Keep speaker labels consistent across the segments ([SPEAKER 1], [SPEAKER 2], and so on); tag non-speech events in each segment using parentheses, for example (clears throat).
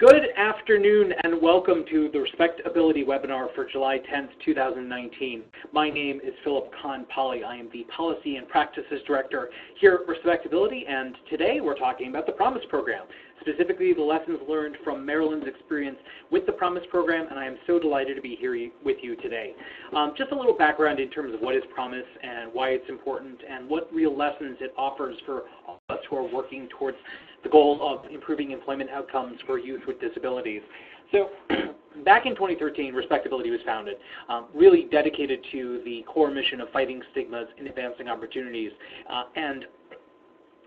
[SPEAKER 1] Good afternoon and welcome to the RespectAbility webinar for July 10th, 2019. My name is Philip Kahn-Pauli. I am the Policy and Practices Director here at RespectAbility and today we're talking about the Promise Program, specifically the lessons learned from Maryland's experience with the Promise Program and I am so delighted to be here with you today. Um, just a little background in terms of what is Promise and why it's important and what real lessons it offers for all of us who are working towards the goal of improving employment outcomes for youth with disabilities. So (clears throat) back in 2013, RespectAbility was founded, um, really dedicated to the core mission of fighting stigmas and advancing opportunities. Uh, and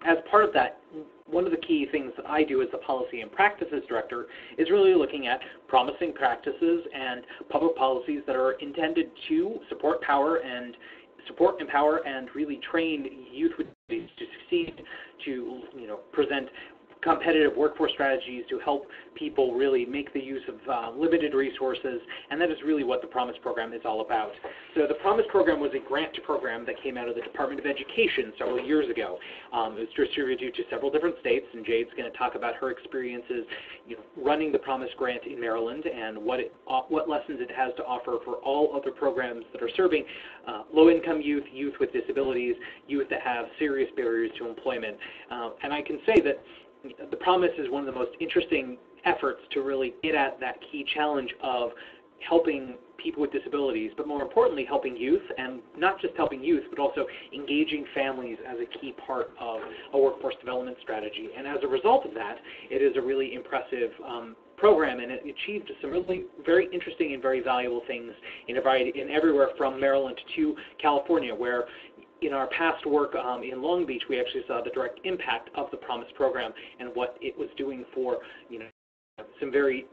[SPEAKER 1] as part of that, one of the key things that I do as the Policy and Practices Director is really looking at promising practices and public policies that are intended to support power and support, empower, and really train youth to succeed, to you know present competitive workforce strategies to help people really make the use of uh, limited resources, and that is really what the Promise program is all about. So the Promise program was a grant program that came out of the Department of Education several years ago. Um, it was distributed to several different states, and Jade's going to talk about her experiences you know, running the Promise grant in Maryland and what, it, uh, what lessons it has to offer for all other programs that are serving uh, low-income youth, youth with disabilities, youth that have serious barriers to employment. Uh, and I can say that the promise is one of the most interesting efforts to really get at that key challenge of helping people with disabilities, but more importantly, helping youth, and not just helping youth, but also engaging families as a key part of a workforce development strategy. And as a result of that, it is a really impressive um, program, and it achieved some really very interesting and very valuable things in a variety, in everywhere from Maryland to California, where in our past work um, in Long Beach, we actually saw the direct impact of the Promise program and what it was doing for you know some very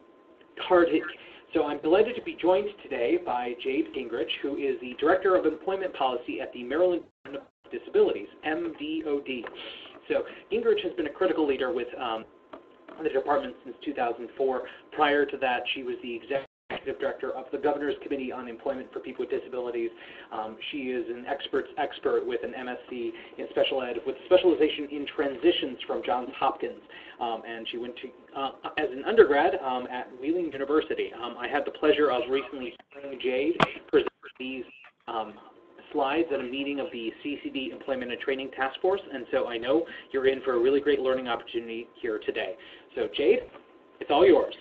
[SPEAKER 1] hard hit. So I'm delighted to be joined today by Jade Gingerich, who is the Director of Employment Policy at the Maryland Department of Disabilities, MDOD. So Gingerich has been a critical leader with um, the department since 2004. Prior to that, she was the executive executive director of the Governor's Committee on Employment for People with Disabilities. Um, she is an expert's expert with an MSc in special ed with specialization in transitions from Johns Hopkins. Um, and she went to, uh, as an undergrad um, at Wheeling University. Um, I had the pleasure of recently hearing Jade present these um, slides at a meeting of the CCD Employment and Training Task Force, and so I know you're in for a really great learning opportunity here today. So Jade, it's all yours.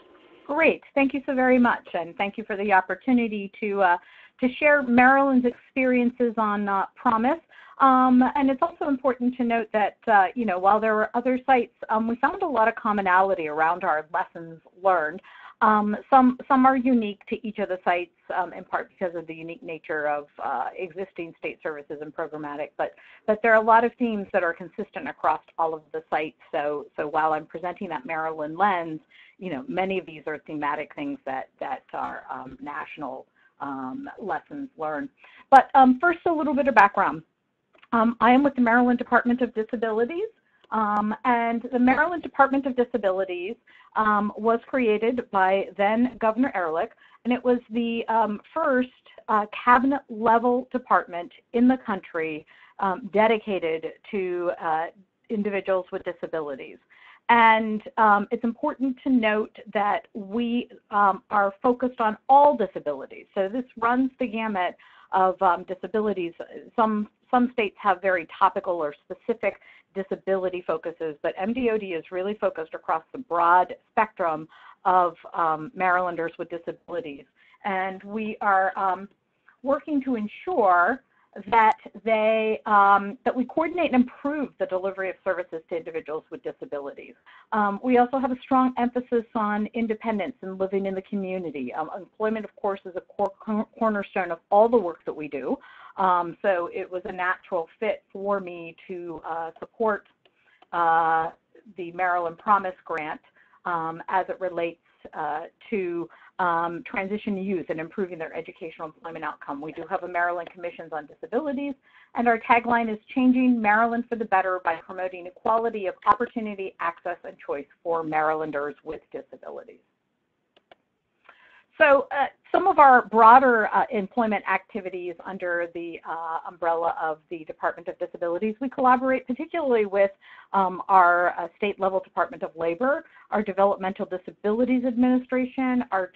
[SPEAKER 2] Great. Thank you so very much, and thank you for the opportunity to uh, to share Maryland's experiences on uh, Promise. Um, and it's also important to note that, uh, you know, while there were other sites, um, we found a lot of commonality around our lessons learned. Um, some, some are unique to each of the sites, um, in part because of the unique nature of uh, existing state services and programmatic, but, but there are a lot of themes that are consistent across all of the sites. So, so while I'm presenting that Maryland lens, you know, many of these are thematic things that, that are um, national um, lessons learned. But um, first, a little bit of background. Um, I am with the Maryland Department of Disabilities. Um, and the Maryland Department of Disabilities um, was created by then Governor Ehrlich, and it was the um, first uh, cabinet level department in the country um, dedicated to uh, individuals with disabilities. And um, it's important to note that we um, are focused on all disabilities. So this runs the gamut of um, disabilities. Some, some states have very topical or specific disability focuses, but MDOD is really focused across the broad spectrum of um, Marylanders with disabilities. And we are um, working to ensure that they um, that we coordinate and improve the delivery of services to individuals with disabilities. Um, we also have a strong emphasis on independence and living in the community. Um, employment, of course, is a core cornerstone of all the work that we do. Um, so it was a natural fit for me to uh, support uh, the Maryland Promise Grant um, as it relates uh, to um, transition youth and improving their educational employment outcome. We do have a Maryland Commissions on Disabilities, and our tagline is Changing Maryland for the Better by promoting equality of opportunity, access, and choice for Marylanders with disabilities. So uh, some of our broader uh, employment activities under the uh, umbrella of the Department of Disabilities, we collaborate particularly with um, our uh, state level Department of Labor, our Developmental Disabilities Administration, our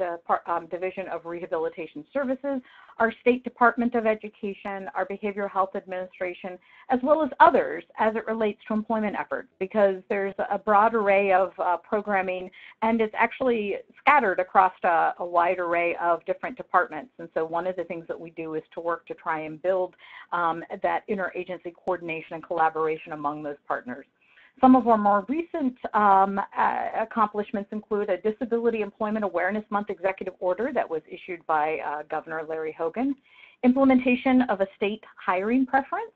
[SPEAKER 2] um, Division of Rehabilitation Services, our State Department of Education, our Behavioral Health Administration, as well as others as it relates to employment efforts because there's a broad array of uh, programming and it's actually scattered across a, a, wide array of different departments. And so one of the things that we do is to work to try and build um, that interagency coordination and collaboration among those partners. Some of our more recent um, accomplishments include a Disability Employment Awareness Month executive order that was issued by uh, Governor Larry Hogan, implementation of a state hiring preference,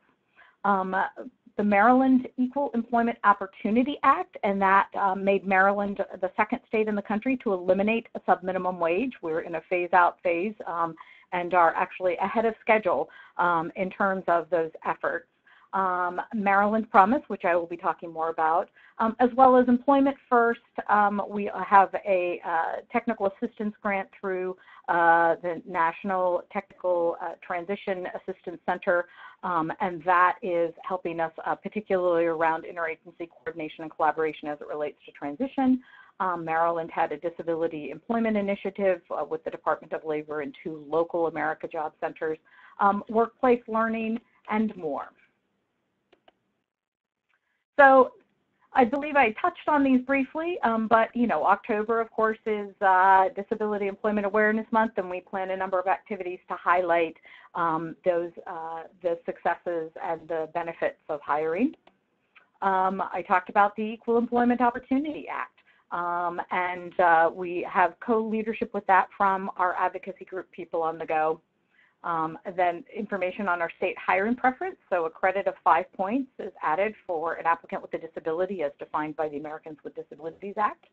[SPEAKER 2] um, the Maryland Equal Employment Opportunity Act, and that um, made Maryland the second state in the country to eliminate a subminimum wage. We're in a phase-out phase um, and are actually ahead of schedule um, in terms of those efforts um, Maryland Promise, which I will be talking more about, um, as well as Employment First. Um, we have a uh, technical assistance grant through uh, the National Technical uh, Transition Assistance Center, um, and that is helping us uh, particularly around interagency coordination and collaboration as it relates to transition. Um, Maryland had a disability employment initiative uh, with the Department of Labor and two local America Job Centers, um, workplace learning, and more. So I believe I touched on these briefly, um, but you know, October, of course, is uh, Disability Employment Awareness Month, and we plan a number of activities to highlight um, those uh, the successes and the benefits of hiring. Um, I talked about the Equal Employment Opportunity Act, um, and uh, we have co-leadership with that from our advocacy group, People on the Go. Um, then information on our state hiring preference. So a credit of five points is added for an applicant with a disability as defined by the Americans with Disabilities Act.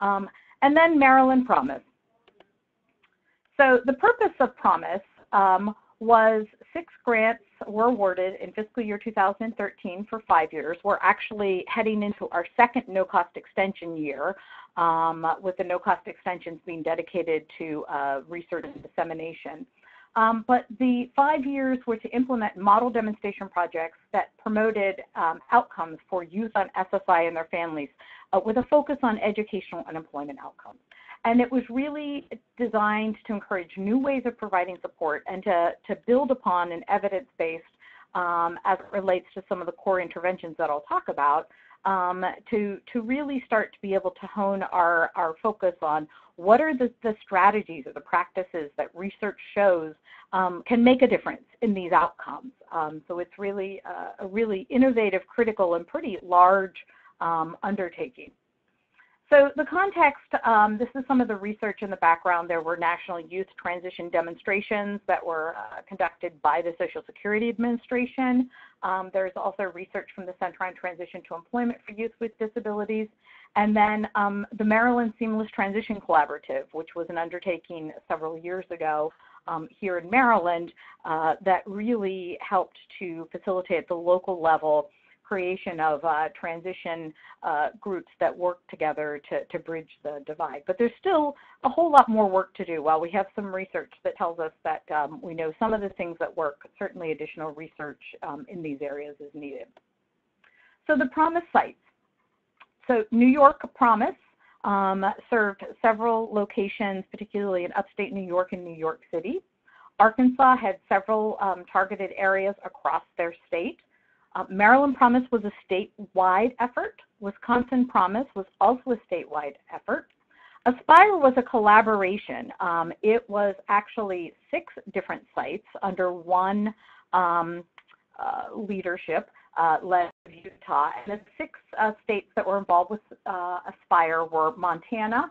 [SPEAKER 2] Um, and then Maryland Promise. So the purpose of Promise um, was six grants were awarded in fiscal year 2013 for five years. We're actually heading into our second no-cost extension year um, with the no-cost extensions being dedicated to uh, research and dissemination. Um, but the five years were to implement model demonstration projects that promoted um, outcomes for youth on SSI and their families uh, with a focus on educational and employment outcomes. And it was really designed to encourage new ways of providing support and to, to build upon an evidence-based um, as it relates to some of the core interventions that I'll talk about um, to, to really start to be able to hone our, our focus on what are the, the strategies or the practices that research shows um, can make a difference in these outcomes. Um, so it's really uh, a really innovative, critical, and pretty large um, undertaking. So the context, um, this is some of the research in the background. There were national youth transition demonstrations that were uh, conducted by the Social Security Administration. Um, there's also research from the Center on Transition to Employment for Youth with Disabilities. And then um, the Maryland Seamless Transition Collaborative, which was an undertaking several years ago um, here in Maryland uh, that really helped to facilitate the local level creation of uh, transition uh, groups that work together to, to bridge the divide. But there's still a whole lot more work to do. While we have some research that tells us that um, we know some of the things that work, certainly additional research um, in these areas is needed. So the PROMISE sites. So New York PROMISE um, served several locations, particularly in upstate New York and New York City. Arkansas had several um, targeted areas across their state. Uh, Maryland Promise was a statewide effort. Wisconsin Promise was also a statewide effort. Aspire was a collaboration. Um, it was actually six different sites under one um, uh, leadership uh, led Utah. And the six uh, states that were involved with uh, Aspire were Montana,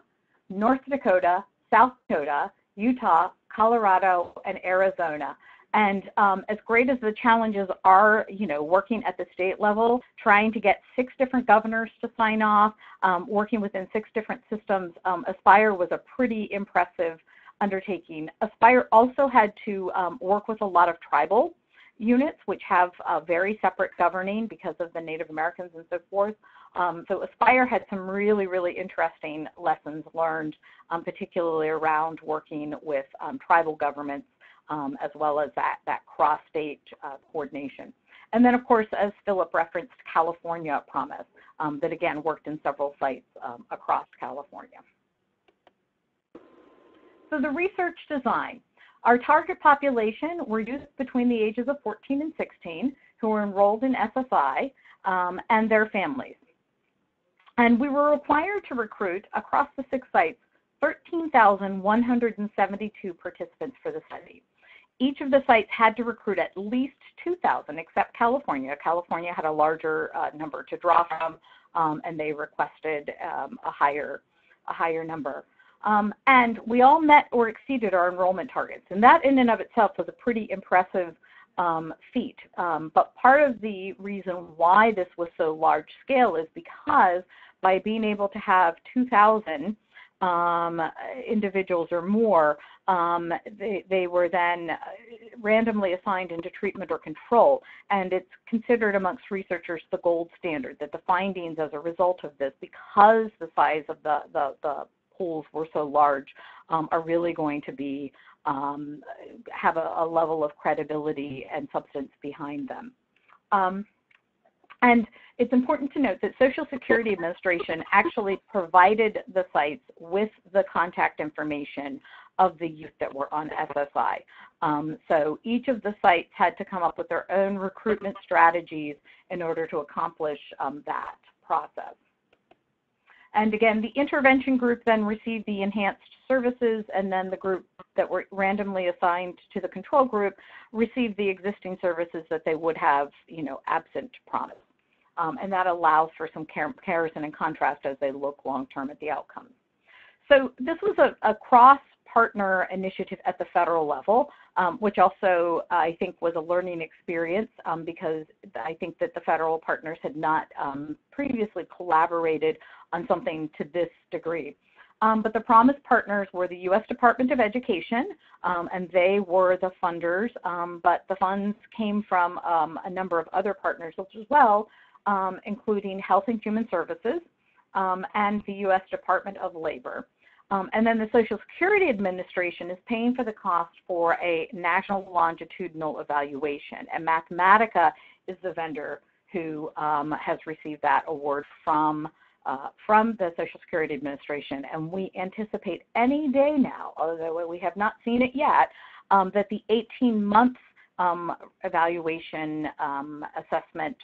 [SPEAKER 2] North Dakota, South Dakota, Utah, Colorado, and Arizona. And um, as great as the challenges are, you know, working at the state level, trying to get six different governors to sign off, um, working within six different systems, um, Aspire was a pretty impressive undertaking. Aspire also had to um, work with a lot of tribal units, which have very separate governing because of the Native Americans and so forth. Um, so Aspire had some really, really interesting lessons learned, um, particularly around working with um, tribal governments um, as well as that, that cross-state uh, coordination. And then, of course, as Philip referenced, California Promise. um, that again worked in several sites um, across California. So the research design. Our target population were youth between the ages of 14 and 16 who were enrolled in SSI um, and their families. And we were required to recruit across the six sites 13,172 participants for the study. Each of the sites had to recruit at least 2,000, except California. California had a larger uh, number to draw from, um, and they requested um, a higher a higher number. Um, and we all met or exceeded our enrollment targets, and that in and of itself was a pretty impressive um, feat. Um, but part of the reason why this was so large scale is because by being able to have 2,000 um, individuals or more, um, they, they were then randomly assigned into treatment or control. And it's considered amongst researchers the gold standard that the findings as a result of this, because the size of the, the, the pools were so large, um, are really going to be um, have a, a, level of credibility and substance behind them. Um, and it's important to note that Social Security Administration actually provided the sites with the contact information of the youth that were on SSI. Um, so each of the sites had to come up with their own recruitment strategies in order to accomplish um, that process. And again, the intervention group then received the enhanced services, and then the group that were randomly assigned to the control group received the existing services that they would have, you know, absent promise. Um, and that allows for some comparison and contrast as they look long term at the outcomes. So this was a, a cross partner initiative at the federal level, um, which also I think was a learning experience um, because I think that the federal partners had not um, previously collaborated on something to this degree. Um, but the Promise partners were the U.S. Department of Education, um, and they were the funders. Um, but the funds came from a number of other partners as well, including Health and Human Services and the U.S. Department of Labor. Um, and then the Social Security Administration is paying for the cost for a national longitudinal evaluation. And Mathematica is the vendor who um, has received that award from, uh, from the Social Security Administration. And we anticipate any day now, although we have not seen it yet, um, that the 18 month um, evaluation um, assessment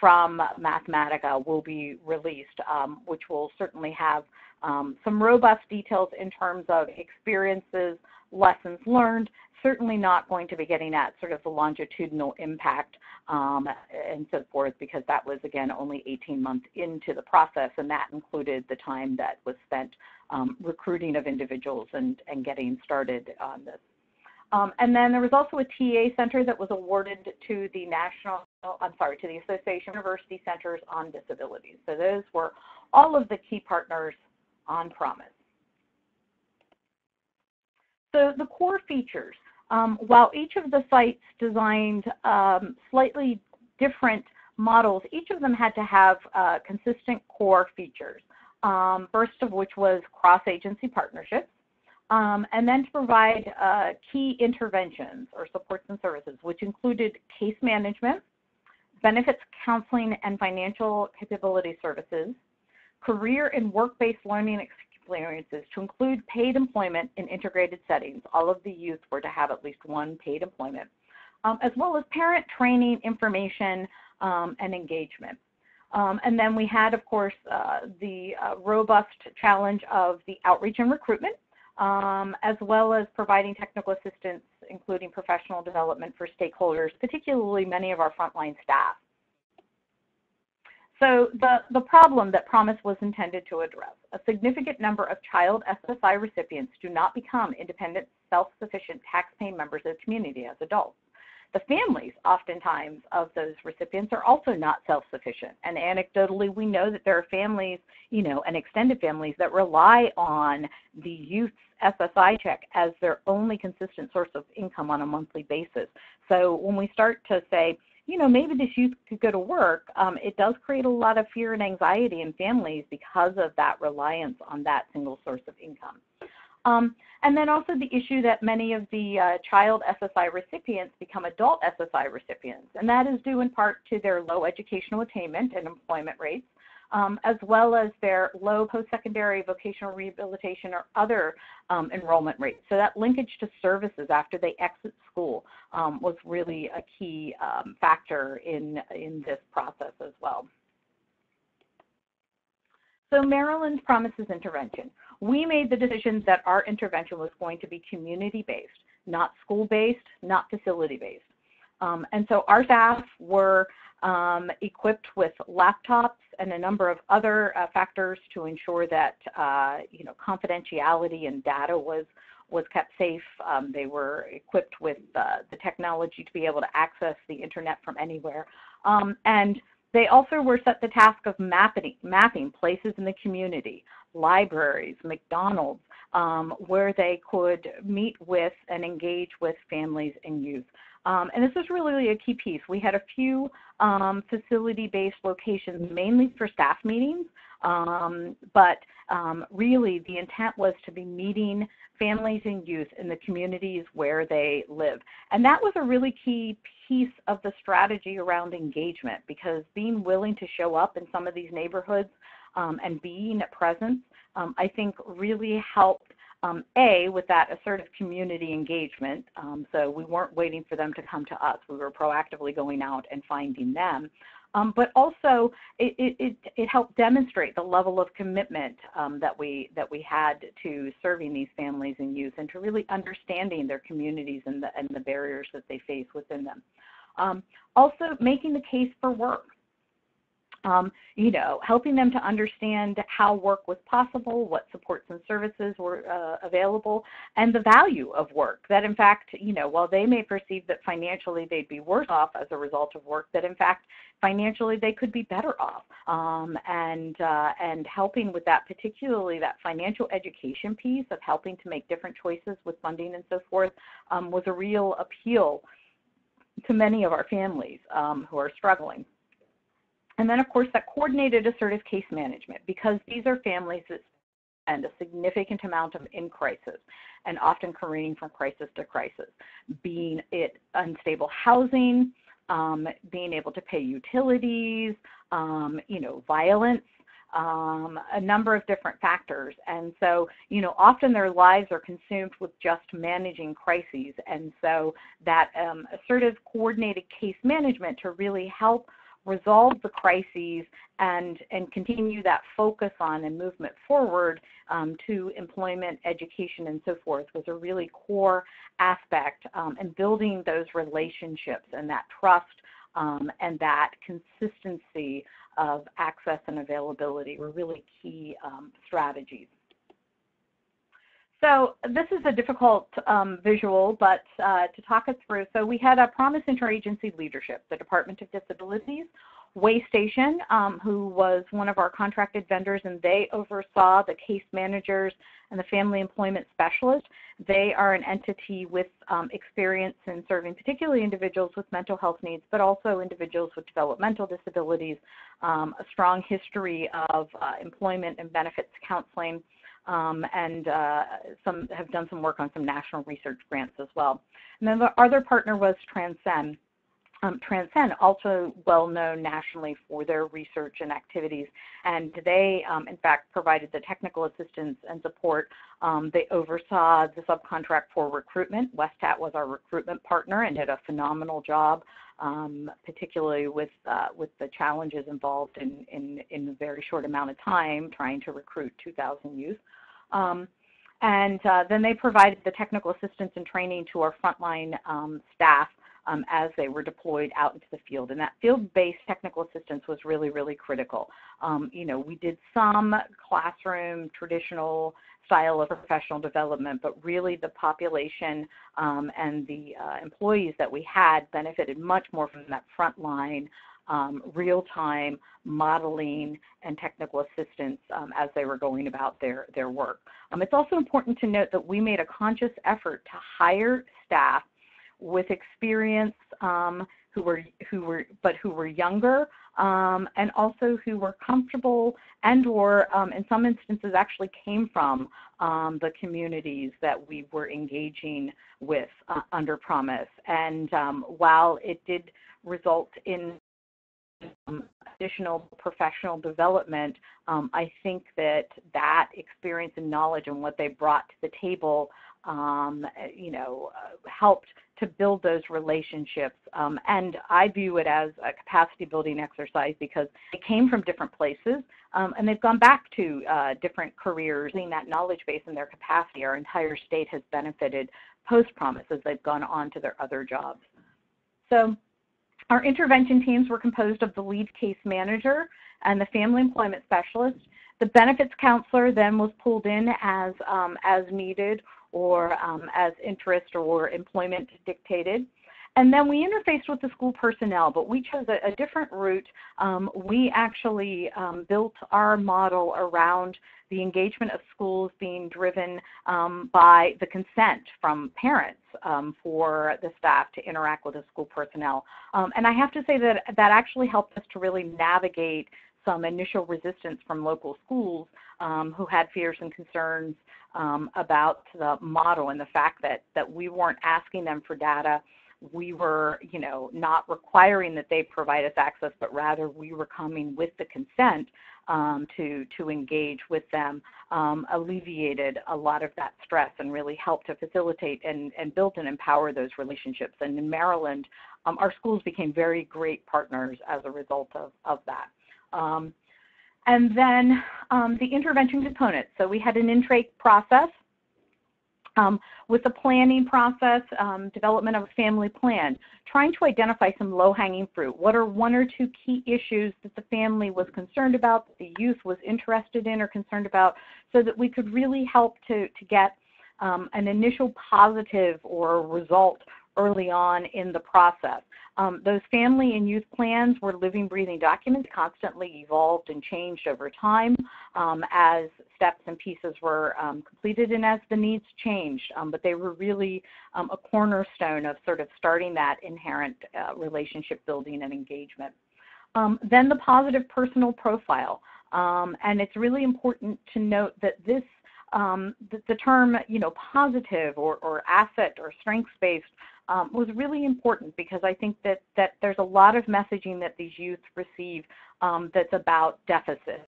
[SPEAKER 2] from Mathematica will be released, um, which will certainly have um, some robust details in terms of experiences, lessons learned, certainly not going to be getting at sort of the longitudinal impact um, and so forth because that was again only 18 months into the process and that included the time that was spent um, recruiting of individuals and, and getting started on this. Um, and then there was also a TA center that was awarded to the National, I'm sorry, to the Association of University Centers on Disabilities. So those were all of the key partners on promise. So the core features, um, while each of the sites designed um, slightly different models, each of them had to have uh, consistent core features. Um, first of which was cross-agency partnerships, um, and then to provide uh, key interventions or supports and services, which included case management, benefits counseling and financial capability services, career and work-based learning experiences to include paid employment in integrated settings. All of the youth were to have at least one paid employment, um, as well as parent training, information, um, and engagement. Um, and then we had, of course, uh, the uh, robust challenge of the outreach and recruitment, um, as well as providing technical assistance, including professional development for stakeholders, particularly many of our frontline staff. So the, the problem that Promise was intended to address, a significant number of child SSI recipients do not become independent, self-sufficient tax-paying members of the community as adults. The families, oftentimes, of those recipients are also not self-sufficient. And anecdotally, we know that there are families, you know, and extended families that rely on the youth's SSI check as their only consistent source of income on a monthly basis. So when we start to say, you know, maybe this youth could go to work, um, it does create a lot of fear and anxiety in families because of that reliance on that single source of income. Um, and then also the issue that many of the uh, child SSI recipients become adult SSI recipients, and that is due in part to their low educational attainment and employment rates, um, as well as their low post-secondary vocational rehabilitation or other um, enrollment rates. So that linkage to services after they exit school um, was really a key um, factor in, in this process as well. So Maryland promises intervention. We made the decision that our intervention was going to be community-based, not school-based, not facility-based. Um, and so our staff were um, equipped with laptops and a number of other uh, factors to ensure that uh, you know confidentiality and data was was kept safe. Um, they were equipped with the technology to be able to access the internet from anywhere. Um, and they also were set the task of mapping, mapping places in the community, libraries, McDonald's, um, where they could meet with and engage with families and youth. Um, and this was really a key piece. We had a few um, facility-based locations, mainly for staff meetings, um, but um, really the intent was to be meeting families and youth in the communities where they live. And that was a really key piece of the strategy around engagement because being willing to show up in some of these neighborhoods um, and being a presence, um, I think really helped um, A, with that assertive community engagement, um, so we weren't waiting for them to come to us. We were proactively going out and finding them. Um, but also, it, it, it, helped demonstrate the level of commitment um, that we that we had to serving these families and youth, and to really understanding their communities and the and the barriers that they face within them. Um, also, making the case for work um, you know, helping them to understand how work was possible, what supports and services were uh, available, and the value of work. That in fact, you know, while they may perceive that financially they'd be worse off as a result of work, that in fact financially they could be better off. Um, and uh, and helping with that, particularly that financial education piece of helping to make different choices with funding and so forth, um, was a real appeal to many of our families um, who are struggling. And then, of course, that coordinated assertive case management, because these are families that spend a significant amount of in crisis and often careening from crisis to crisis, being it unstable housing, um, being able to pay utilities, um, you know, violence, um, a number of different factors. And so, you know, often their lives are consumed with just managing crises. And so that um, assertive coordinated case management to really help resolve the crises and, and continue that focus on and movement forward um, to employment, education, and so forth was a really core aspect um, in building those relationships and that trust um, and that consistency of access and availability were really key um, strategies. So this is a difficult um, visual, but uh, to talk us through, so we had a Promise Interagency Leadership, the Department of Disabilities, Waystation, um, who was one of our contracted vendors, and they oversaw the case managers and the family employment specialist. They are an entity with um, experience in serving particularly individuals with mental health needs, but also individuals with developmental disabilities, um, a strong history of uh, employment and benefits counseling, um, and uh, some have done some work on some national research grants as well. And then the other partner was TransCen. Um, TransCen, also well known nationally for their research and activities, and they, um, in fact, provided the technical assistance and support. Um, they oversaw the subcontract for recruitment. Westat was our recruitment partner and did a phenomenal job, um, particularly with uh, with the challenges involved in, in in a very short amount of time trying to recruit 2,000 youth. Um, and uh, then they provided the technical assistance and training to our frontline um, staff um, as they were deployed out into the field. And that field-based technical assistance was really, really critical. Um, you know, we did some classroom, traditional style of professional development, but really the population um, and the uh, employees that we had benefited much more from that frontline um, real-time modeling and technical assistance um, as they were going about their, their work. Um, it's also important to note that we made a conscious effort to hire staff with experience um, who were who were but who were younger um, and also who were comfortable and or um, in some instances actually came from um, the communities that we were engaging with uh, under promise. And um, while it did result in um, additional professional development, um, I think that that experience and knowledge and what they brought to the table, um, you know, uh, helped to build those relationships. Um, and I view it as a capacity building exercise because they came from different places um, and they've gone back to uh, different careers, seeing that knowledge base and their capacity. Our entire state has benefited post promise as they've gone on to their other jobs. So our intervention teams were composed of the lead case manager and the family employment specialist. The benefits counselor then was pulled in as, um, as needed or um, as interest or employment dictated. And then we interfaced with the school personnel, but we chose a, a different route. Um, we actually um, built our model around the engagement of schools being driven um, by the consent from parents um, for the staff to interact with the school personnel. Um, and I have to say that that actually helped us to really navigate some initial resistance from local schools um, who had fears and concerns um, about the model and the fact that, that we weren't asking them for data we were, you know, not requiring that they provide us access, but rather we were coming with the consent um, to to engage with them, um, alleviated a lot of that stress and really helped to facilitate and, and build and empower those relationships. And in Maryland, um, our schools became very great partners as a result of, of that. Um, and then um, the intervention component. So we had an intake process um, with the planning process, um, development of a family plan, trying to identify some low-hanging fruit. What are one or two key issues that the family was concerned about, that the youth was interested in or concerned about, so that we could really help to, to get um, an initial positive or result early on in the process. Um, those family and youth plans were living, breathing documents, constantly evolved and changed over time um, as steps and pieces were um, completed and as the needs changed. Um, but they were really um, a cornerstone of sort of starting that inherent uh, relationship building and engagement. Um, then the positive personal profile. and it's really important to note that this the, the, term, you know, positive or, or asset or strengths-based um, was really important because I think that, that there's a lot of messaging that these youth receive um, that's about deficit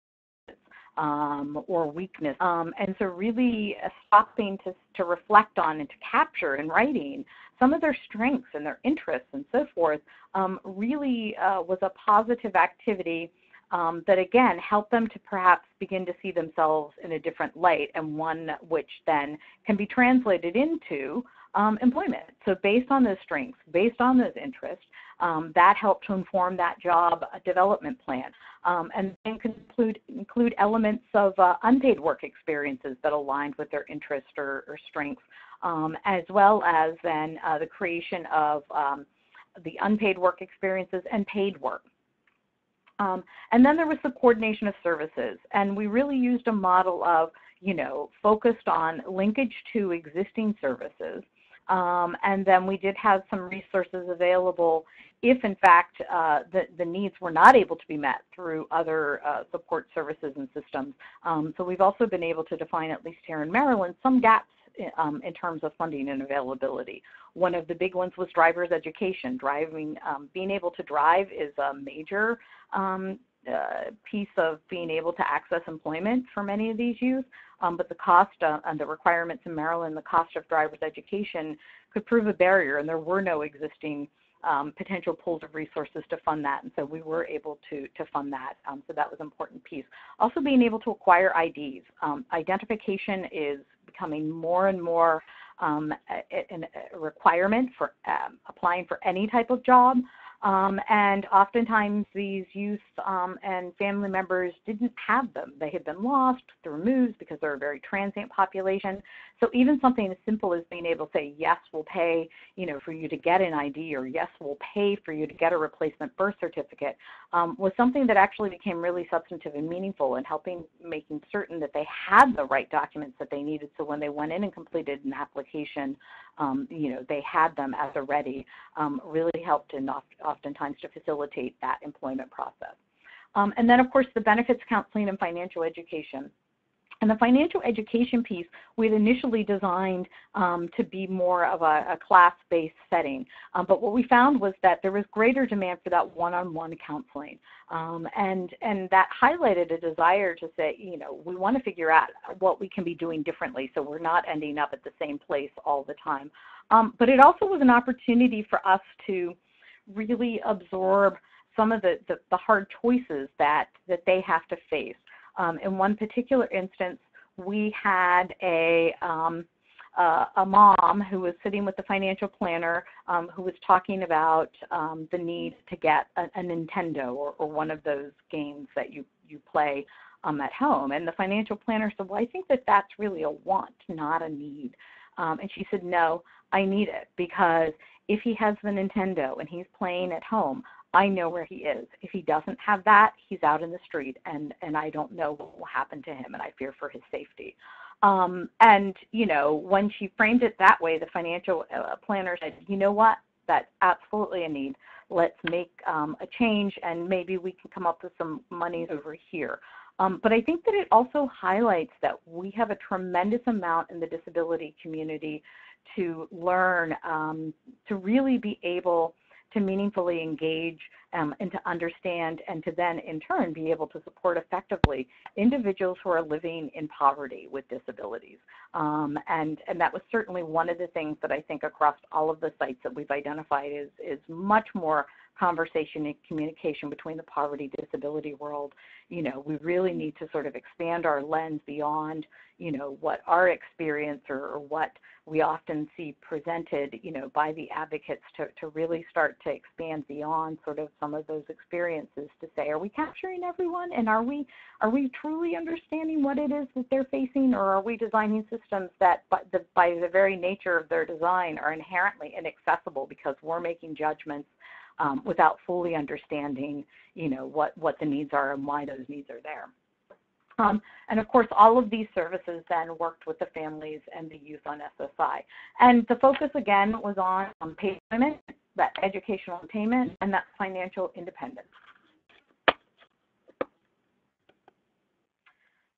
[SPEAKER 2] um, or weakness. Um, and so really stopping to, to reflect on and to capture in writing some of their strengths and their interests and so forth um, really uh, was a positive activity um, that again help them to perhaps begin to see themselves in a different light and one which then can be translated into um, employment. So based on those strengths, based on those interests, um, that helped to inform that job development plan. Um, and then include, include elements of uh, unpaid work experiences that aligned with their interests or, or strengths, um, as well as then uh, the creation of um, the unpaid work experiences and paid work. Um, and then there was the coordination of services, and we really used a model of, you know, focused on linkage to existing services, um, and then we did have some resources available if, in fact, uh, the, the needs were not able to be met through other uh, support services and systems. Um, so we've also been able to define, at least here in Maryland, some gaps um, in terms of funding and availability. One of the big ones was driver's education. Driving, um, being able to drive is a major um, uh, piece of being able to access employment for many of these youth. Um, but the cost uh, and the requirements in Maryland, the cost of driver's education could prove a barrier, and there were no existing um, potential pools of resources to fund that. And so we were able to, to fund that. Um, so that was an important piece. Also being able to acquire IDs. Um, identification is becoming more and more um, a, a, requirement for um, applying for any type of job. Um, and oftentimes these youth um, and family members didn't have them. They had been lost through moves because they're a very transient population. So even something as simple as being able to say, yes, we'll pay, you know, for you to get an ID or yes, we'll pay for you to get a replacement birth certificate um, was something that actually became really substantive and meaningful in helping making certain that they had the right documents that they needed. So when they went in and completed an application, um, you know, they had them as a ready, um, really helped in oft, oftentimes to facilitate that employment process. Um, and then, of course, the benefits counseling and financial education. and the financial education piece we had initially designed um, to be more of a, a class-based setting. Um, but what we found was that there was greater demand for that one-on-one counseling. Um, and, and that highlighted a desire to say, you know, we want to figure out what we can be doing differently so we're not ending up at the same place all the time. Um, but it also was an opportunity for us to really absorb some of the, the, the hard choices that, that they have to face. Um, in one particular instance, we had a um, uh, a mom who was sitting with the financial planner um, who was talking about um, the need to get a, a Nintendo or, or, one of those games that you, you play um, at home. And the financial planner said, Well, I think that that's really a want, not a need. Um, and she said, No, I need it because if he has the Nintendo and he's playing at home, I know where he is. If he doesn't have that, he's out in the street, and and I don't know what will happen to him, and I fear for his safety. Um, and you know, when she framed it that way, the financial uh, planner said, "You know what? That's absolutely a need. Let's make um, a change, and maybe we can come up with some monies over here." Um, but I think that it also highlights that we have a tremendous amount in the disability community to learn um, to really be able to meaningfully engage um, and to understand and to then in turn be able to support effectively individuals who are living in poverty with disabilities. Um, and, and that was certainly one of the things that I think across all of the sites that we've identified is, is much more conversation and communication between the poverty disability world. You know, we really need to sort of expand our lens beyond, you know, what our experience or, or what we often see presented, you know, by the advocates to, to really start to expand beyond sort of some of those experiences to say, are we capturing everyone and are we are we truly understanding what it is that they're facing or are we designing systems that by the, by the very nature of their design are inherently inaccessible because we're making judgments um, without fully understanding, you know, what, what the needs are and why those needs are there. Um, and of course, all of these services then worked with the families and the youth on SSI. And the focus again was on um, payment, that educational payment, and that financial independence.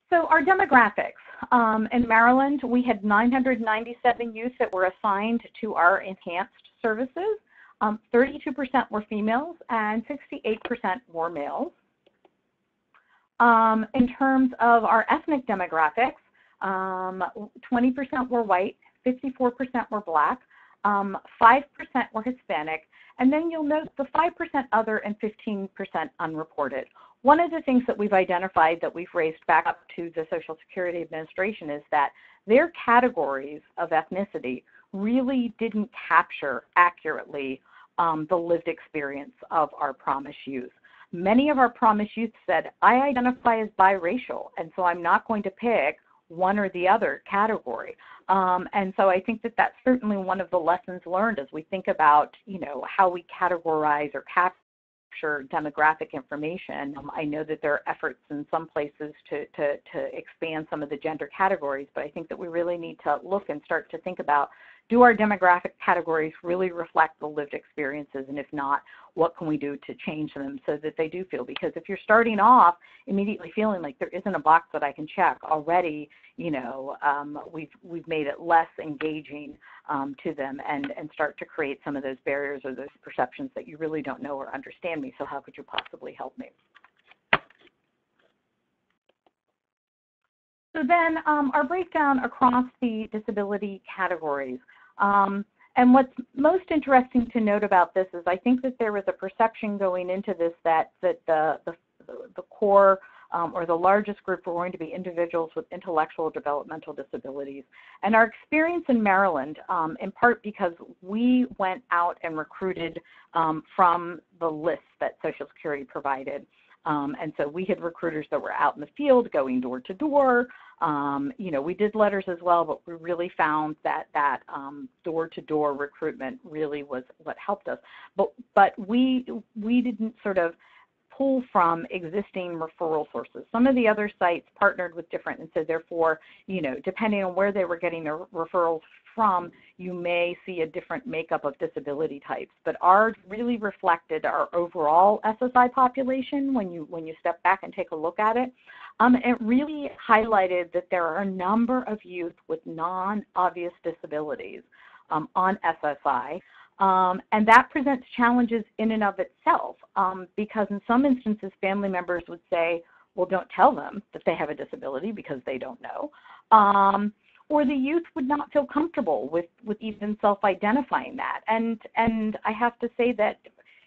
[SPEAKER 2] So our demographics. Um, in Maryland, we had 997 youth that were assigned to our enhanced services. 32% um, were females and 68% were males. Um, in terms of our ethnic demographics, 20% um, were white, 54% were black, 5% um, were Hispanic, and then you'll note the 5% other and 15% unreported. One of the things that we've identified that we've raised back up to the Social Security Administration is that their categories of ethnicity really didn't capture accurately um, the lived experience of our Promise youth. Many of our Promise youth said, I identify as biracial, and so I'm not going to pick one or the other category. Um, and so I think that that's certainly one of the lessons learned as we think about, you know, how we categorize or capture demographic information. Um, I know that there are efforts in some places to, to, to expand some of the gender categories, but I think that we really need to look and start to think about do our demographic categories really reflect the lived experiences? And if not, what can we do to change them so that they do feel? Because if you're starting off immediately feeling like there isn't a box that I can check already, you know, um, we've we've made it less engaging um, to them and and start to create some of those barriers or those perceptions that you really don't know or understand me. So how could you possibly help me? So then um, our breakdown across the disability categories. Um, and what's most interesting to note about this is I think that there was a perception going into this that, that the, the, the core um, or the largest group were going to be individuals with intellectual developmental disabilities. And our experience in Maryland, um, in part because we went out and recruited um, from the list that Social Security provided, um, and so we had recruiters that were out in the field going door to door. Um, you know, we did letters as well, but we really found that that door to door recruitment really was what helped us. But but we we didn't sort of pull from existing referral sources. Some of the other sites partnered with different, and so therefore, you know, depending on where they were getting their referrals from, you may see a different makeup of disability types. But ours really reflected our overall SSI population when you when you step back and take a look at it. Um, it really highlighted that there are a number of youth with non-obvious disabilities um, on SSI. Um, and that presents challenges in and of itself um, because in some instances family members would say, well, don't tell them that they have a disability because they don't know. Um, or the youth would not feel comfortable with, with even self-identifying that. And, and I have to say that,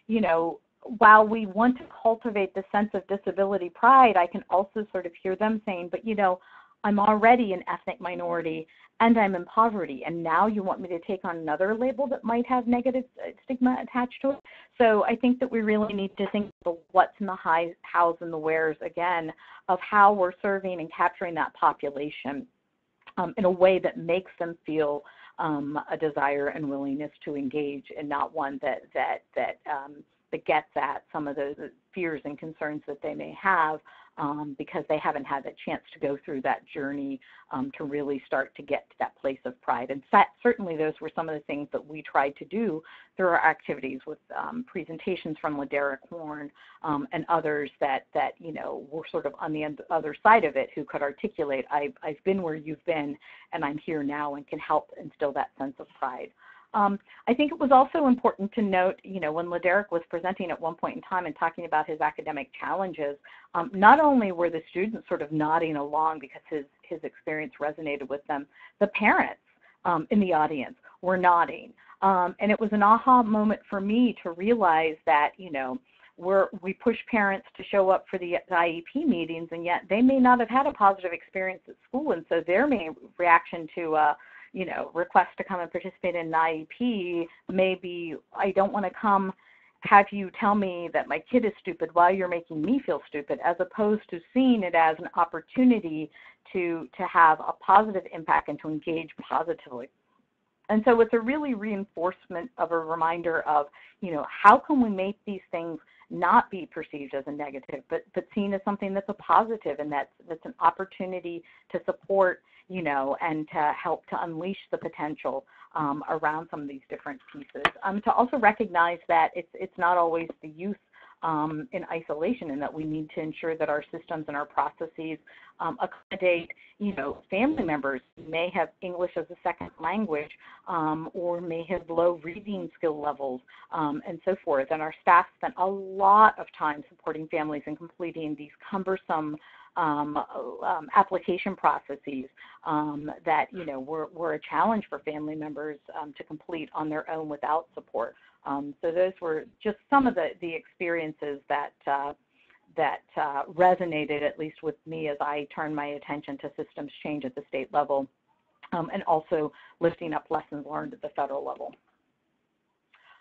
[SPEAKER 2] you know, while we want to cultivate the sense of disability pride, I can also sort of hear them saying, but you know, I'm already an ethnic minority and I'm in poverty, and now you want me to take on another label that might have negative uh, stigma attached to it. So I think that we really need to think of what's in the highs, hows, and the wheres again of how we're serving and capturing that population um, in a way that makes them feel um, a desire and willingness to engage, and not one that that that um, that gets at some of those fears and concerns that they may have um, because they haven't had the chance to go through that journey um, to really start to get to that place of pride. And that, certainly those were some of the things that we tried to do through our activities with um, presentations from LeDerick Horne um, and others that, that, you know, were sort of on the other side of it who could articulate, I've, I've been where you've been and I'm here now and can help instill that sense of pride. Um, I think it was also important to note, you know, when LeDerick was presenting at one point in time and talking about his academic challenges, um, not only were the students sort of nodding along because his, his experience resonated with them, the parents um, in the audience were nodding. Um, and it was an aha moment for me to realize that, you know, we're, we push parents to show up for the IEP meetings, and yet they may not have had a positive experience at school, and so their main reaction to uh, you know, request to come and participate in an IEP maybe I don't want to come have you tell me that my kid is stupid while you're making me feel stupid as opposed to seeing it as an opportunity to to have a positive impact and to engage positively. And so it's a really reinforcement of a reminder of you know how can we make these things not be perceived as a negative but but seen as something that's a positive and that's that's an opportunity to support you know, and to help to unleash the potential um, around some of these different pieces. Um, to also recognize that it's it's not always the youth um, in isolation, and that we need to ensure that our systems and our processes um, accommodate, you know, family members who may have English as a second language um, or may have low reading skill levels um, and so forth. And our staff spent a lot of time supporting families in completing these cumbersome um, um, application processes um, that you know were, were a challenge for family members um, to complete on their own without support. Um, so those were just some of the, the experiences that uh, that uh, resonated at least with me as I turned my attention to systems change at the state level um, and also lifting up lessons learned at the federal level.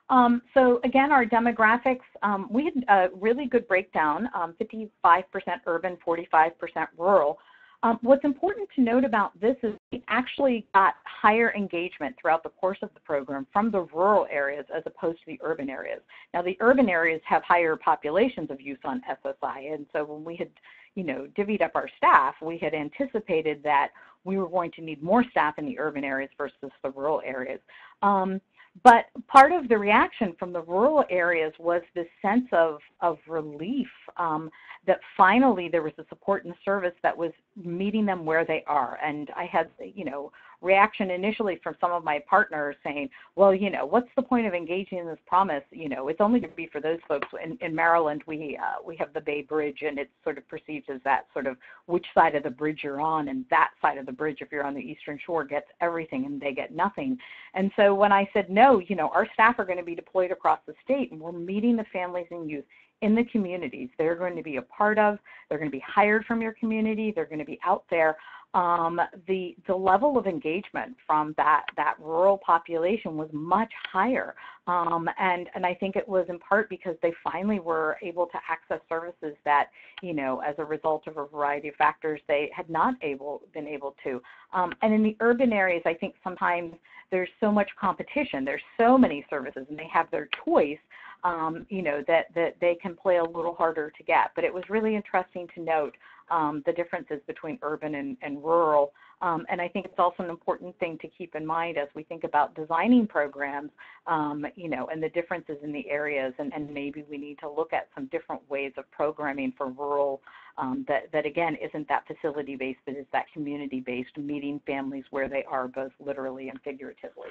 [SPEAKER 2] Um, so again, our demographics, um, we had a really good breakdown, 55% um, urban, 45% rural. Um, what's important to note about this is we actually got higher engagement throughout the course of the program from the rural areas as opposed to the urban areas. Now the urban areas have higher populations of youth on SSI, and so when we had you know, divvied up our staff, we had anticipated that we were going to need more staff in the urban areas versus the rural areas. Um, but part of the reaction from the rural areas was this sense of, of relief um, that finally there was a support and service that was meeting them where they are. And I had, you know, reaction initially from some of my partners saying, well, you know, what's the point of engaging in this promise? You know, it's only going to be for those folks. In, in Maryland, we uh, we have the Bay Bridge, and it's sort of perceived as that sort of which side of the bridge you're on, and that side of the bridge, if you're on the eastern shore, gets everything, and they get nothing. And so when I said no, you know, our staff are going to be deployed across the state, and we're meeting the families and youth in the communities they're going to be a part of. They're going to be hired from your community. They're going to be out there. Um, the the level of engagement from that that rural population was much higher, um, and and I think it was in part because they finally were able to access services that you know as a result of a variety of factors they had not able been able to. Um, and in the urban areas, I think sometimes there's so much competition. There's so many services, and they have their choice. Um, you know that that they can play a little harder to get. But it was really interesting to note um, the differences between urban and, and rural. Um, and I think it's also an important thing to keep in mind as we think about designing programs, um, you know, and the differences in the areas. And, and, maybe we need to look at some different ways of programming for rural um, that, that, again, isn't that facility based, but is that community based, meeting families where they are, both literally and figuratively.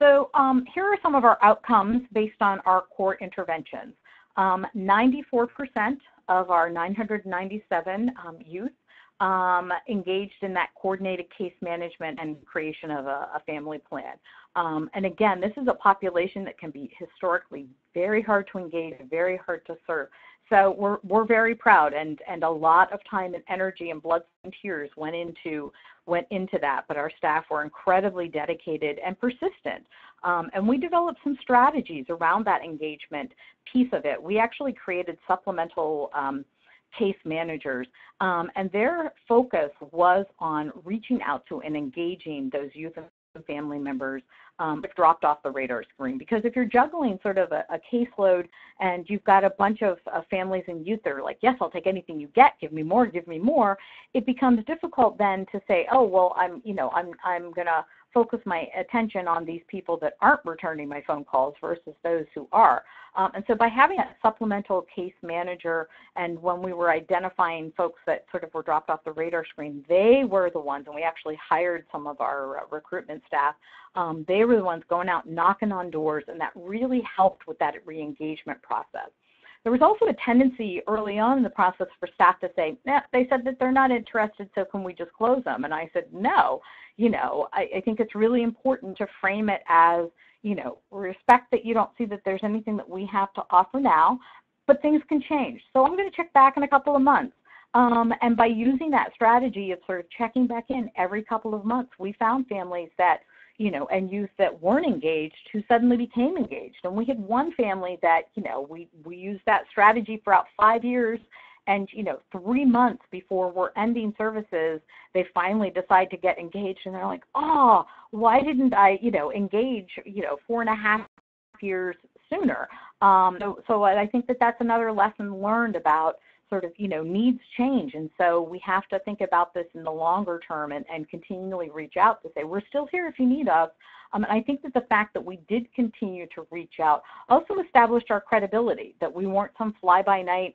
[SPEAKER 2] So um, here are some of our outcomes based on our core interventions. Um, 94% of our 997 um, youth um, engaged in that coordinated case management and creation of a, a family plan. Um, and again, this is a population that can be historically very hard to engage, very hard to serve. So we're, we're very proud and, and a lot of time and energy and blood and tears went into, went into that, but our staff were incredibly dedicated and persistent. Um, and we developed some strategies around that engagement piece of it. We actually created supplemental um, case managers, um, and their focus was on reaching out to and engaging those youth and family members um, dropped off the radar screen. Because if you're juggling sort of a, a caseload and you've got a bunch of uh, families and youth that are like, yes, I'll take anything you get, give me more, give me more, it becomes difficult then to say, oh, well, I'm, you know, I'm, I'm going to focus my attention on these people that aren't returning my phone calls versus those who are. Um, and so by having a supplemental case manager and when we were identifying folks that sort of were dropped off the radar screen, they were the ones, and we actually hired some of our uh, recruitment staff, um, they were the ones going out knocking on doors, and that really helped with that re-engagement process. There was also a tendency early on in the process for staff to say, nah, they said that they're not interested, so can we just close them? And I said, no. You know, I, I think it's really important to frame it as, you know, respect that you don't see that there's anything that we have to offer now, but things can change. So I'm going to check back in a couple of months. Um, and by using that strategy of sort of checking back in every couple of months, we found families that you know, and youth that weren't engaged who suddenly became engaged. And we had one family that, you know, we, we used that strategy for about five years. And, you know, three months before we're ending services, they finally decide to get engaged. And they're like, oh, why didn't I, you know, engage, you know, four and a half years sooner? Um, so, so I think that that's another lesson learned about sort of, you know, needs change. And so we have to think about this in the longer term and, and continually reach out to say, we're still here if you need us. Um, and I think that the fact that we did continue to reach out also established our credibility, that we weren't some fly-by-night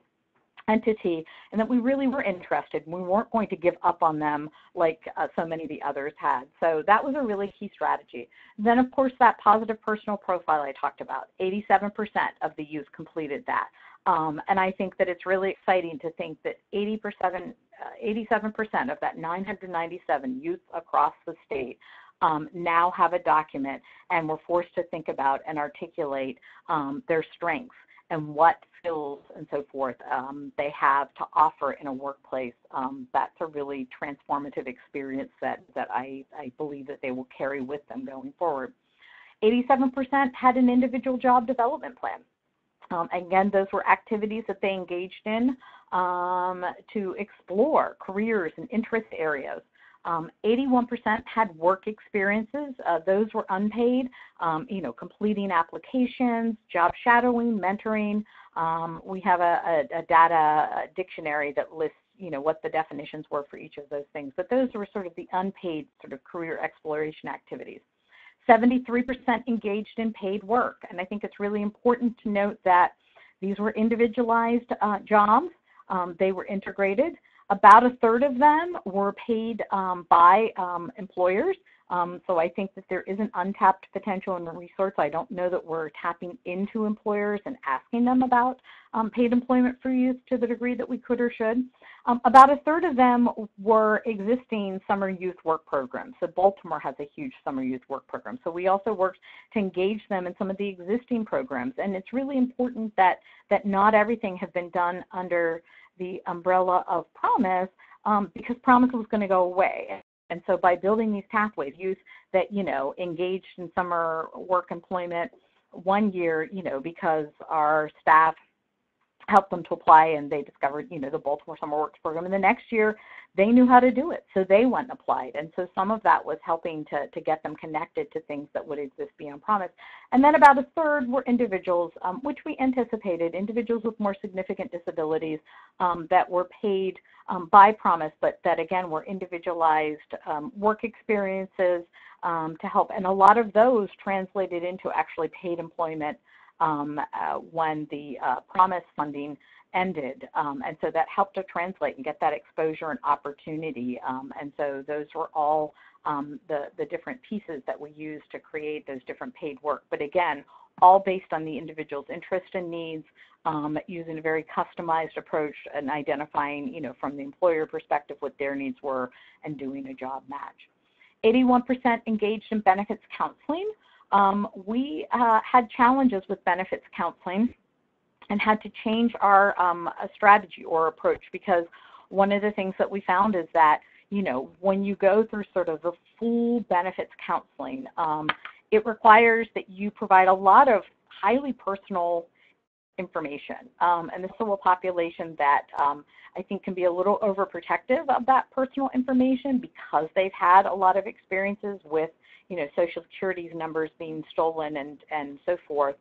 [SPEAKER 2] entity and that we really were interested. We weren't going to give up on them like uh, so many of the others had. So that was a really key strategy. Then, of course, that positive personal profile I talked about, 87% of the youth completed that. Um, and I think that it's really exciting to think that 87% uh, of that 997 youth across the state um, now have a document and we're forced to think about and articulate um, their strengths and what skills and so forth um, they have to offer in a workplace. Um, that's a really transformative experience that, that I, I believe that they will carry with them going forward. 87% had an individual job development plan. Um, again, those were activities that they engaged in um, to explore careers and interest areas. Um, 81% had work experiences. Uh, those were unpaid, um, you know, completing applications, job shadowing, mentoring. Um, we have a, a, a data dictionary that lists, you know, what the definitions were for each of those things. But those were sort of the unpaid sort of career exploration activities. 73% engaged in paid work. And I think it's really important to note that these were individualized uh, jobs. Um, they were integrated. About a third of them were paid um, by um, employers. Um, so I think that there is an untapped potential in the resource. I don't know that we're tapping into employers and asking them about um, paid employment for youth to the degree that we could or should. Um, about a third of them were existing summer youth work programs. So Baltimore has a huge summer youth work program. So we also worked to engage them in some of the existing programs. And it's really important that, that not everything has been done under the umbrella of Promise um, because Promise was going to go away. And so by building these pathways, youth that, you know, engaged in summer work employment one year, you know, because our staff helped them to apply and they discovered, you know, the Baltimore Summer Works program. And the next year they knew how to do it. So they went and applied. And so some of that was helping to, to get them connected to things that would exist beyond promise. And then about a third were individuals, um, which we anticipated, individuals with more significant disabilities um, that were paid um, by promise, but that again were individualized um, work experiences um, to help. And a lot of those translated into actually paid employment um, uh, when the uh, promise funding ended. Um, and so that helped to translate and get that exposure and opportunity. Um, and so those were all um, the, the different pieces that we used to create those different paid work. But again, all based on the individual's interest and needs, um, using a very customized approach and identifying, you know, from the employer perspective what their needs were and doing a job match. 81% engaged in benefits counseling um, we uh, had challenges with benefits counseling and had to change our um, strategy or approach because one of the things that we found is that you know when you go through sort of the full benefits counseling um, it requires that you provide a lot of highly personal information um, and this is a population that um, I think can be a little overprotective of that personal information because they've had a lot of experiences with you know, Social Security's numbers being stolen and, and so forth.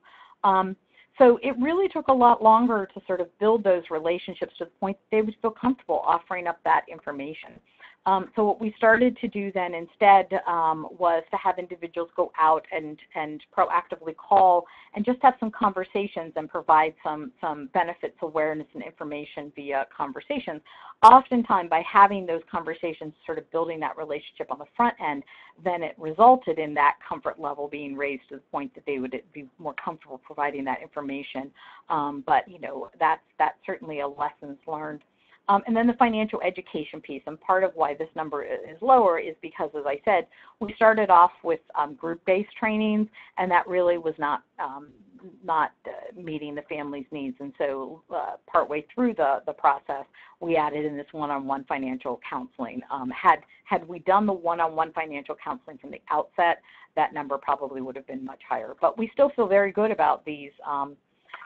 [SPEAKER 2] Um, so it really took a lot longer to sort of build those relationships to the point that they would feel comfortable offering up that information. Um, so what we started to do then instead um, was to have individuals go out and, and proactively call and just have some conversations and provide some, some benefits, awareness, and information via conversations. Oftentimes by having those conversations, sort of building that relationship on the front end, then it resulted in that comfort level being raised to the point that they would be more comfortable providing that information. Um, but, you know, that's, that's certainly a lessons learned um, and then the financial education piece, and part of why this number is lower is because, as I said, we started off with um, group-based trainings, and that really was not um, not uh, meeting the family's needs. And so, uh, partway through the the process, we added in this one-on-one financial counseling. Um, had had we done the one-on-one financial counseling from the outset, that number probably would have been much higher. But we still feel very good about these um,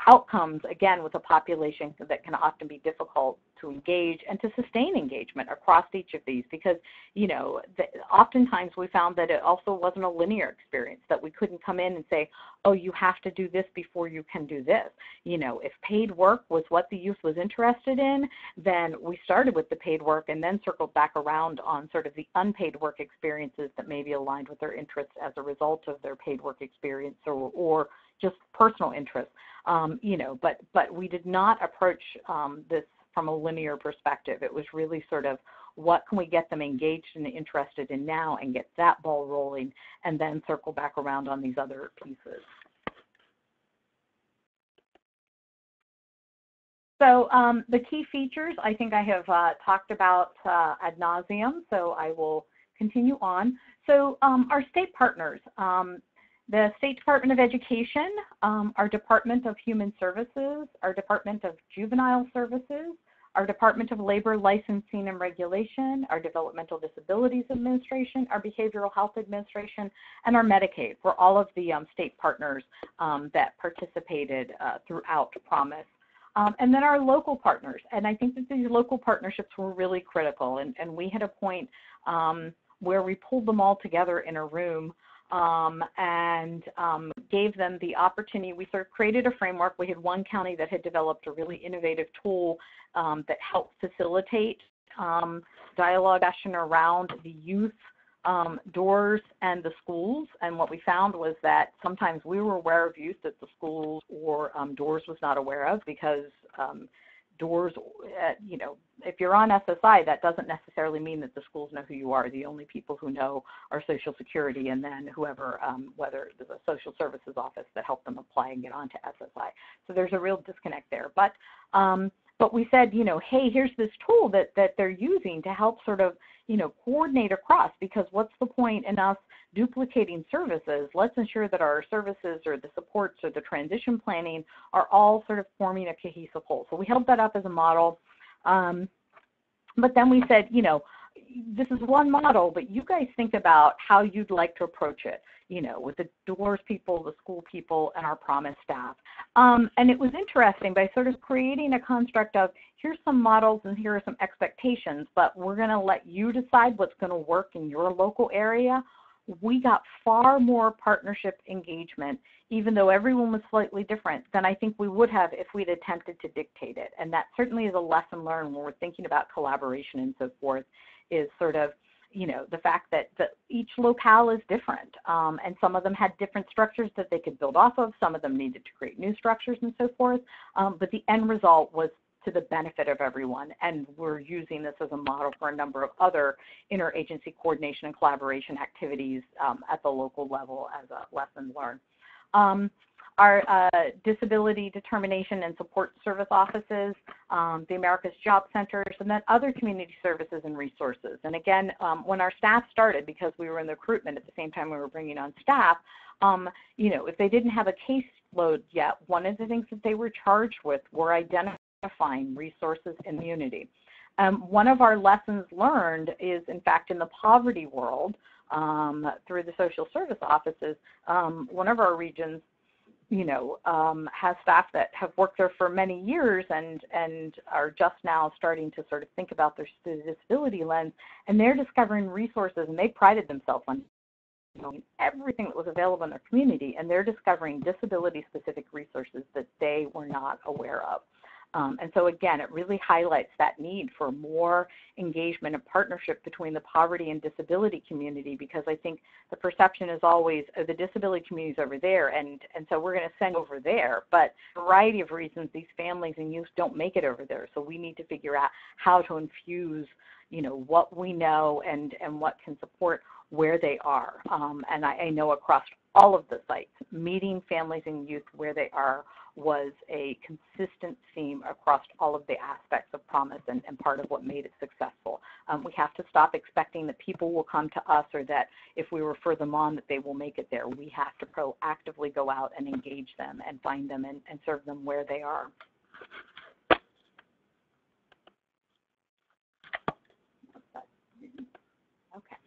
[SPEAKER 2] outcomes, again, with a population that can often be difficult to engage and to sustain engagement across each of these because, you know, the, oftentimes we found that it also wasn't a linear experience, that we couldn't come in and say, oh, you have to do this before you can do this. You know, if paid work was what the youth was interested in, then we started with the paid work and then circled back around on sort of the unpaid work experiences that may be aligned with their interests as a result of their paid work experience or, or just personal interest. Um, you know, but but we did not approach um, this from a linear perspective. It was really sort of what can we get them engaged and interested in now and get that ball rolling and then circle back around on these other pieces. So um, the key features I think I have uh, talked about uh, ad nauseum, so I will continue on. So um, our state partners, um, the State Department of Education, um, our Department of Human Services, our Department of Juvenile Services, our Department of Labor Licensing and Regulation, our Developmental Disabilities Administration, our Behavioral Health Administration, and our Medicaid were all of the um, state partners um, that participated uh, throughout Promise. Um, and then our local partners. And I think that these local partnerships were really critical. And, and we had a point um, where we pulled them all together in a room um, and um, gave them the opportunity. We sort of created a framework. We had one county that had developed a really innovative tool um, that helped facilitate um, dialogue session around the youth um, DORS and the schools. And what we found was that sometimes we were aware of youth that the schools or um, DORS was not aware of because DORS, uh, you know, if you're on SSI, that doesn't necessarily mean that the schools know who you are. The only people who know are Social Security and then whoever, um, whether a social services office that helped them apply and get onto SSI. So there's a real disconnect there. But um, but we said, you know, hey, here's this tool that that they're using to help sort of, you know, coordinate across. Because what's the point in us duplicating services, let's ensure that our services or the supports or the transition planning are all sort of forming a cohesive whole. So we held that up as a model. Um, but then we said, you know, this is one model, but you guys think about how you'd like to approach it, you know, with the DORS people, the school people, and our promise staff. Um, and it was interesting by sort of creating a construct of here's some models and here are some expectations, but we're going to let you decide what's going to work in your local area. We got far more partnership engagement, even though everyone was slightly different, than I think we would have if we'd attempted to dictate it. And that certainly is a lesson learned when we're thinking about collaboration and so forth is sort of you know the fact that, that each locale is different um, and some of them had different structures that they could build off of. Some of them needed to create new structures and so forth. Um, but the end result was to the benefit of everyone and we're using this as a model for a number of other interagency coordination and collaboration activities um, at the local level as a lesson learned. Um, our uh, disability determination and support service offices, um, the America's Job Centers, and then other community services and resources. And again, um, when our staff started, because we were in the recruitment at the same time we were bringing on staff, um, you know, if they didn't have a caseload yet, one of the things that they were charged with were identifying resources in the community. Um, one of our lessons learned is, in fact, in the poverty world, um, through the social service offices, um, one of our regions you know, um, has staff that have worked there for many years and and are just now starting to sort of think about their disability lens, and they're discovering resources, and they prided themselves on knowing everything that was available in their community, and they're discovering disability-specific resources that they were not aware of. Um, and so again, it really highlights that need for more engagement and partnership between the poverty and disability community because I think the perception is always oh, the disability community is over there and, and so we're going to send over there. But a variety of reasons these families and youth don't make it over there. So we need to figure out how to infuse, you know, what we know and, and what can support where they are. Um, and I, I know across all of the sites, meeting families and youth where they are was a consistent theme across all of the aspects of promise and, and part of what made it successful. Um, we have to stop expecting that people will come to us or that if we refer them on that they will make it there. We have to proactively go out and engage them and find them and, and serve them where they are. Okay.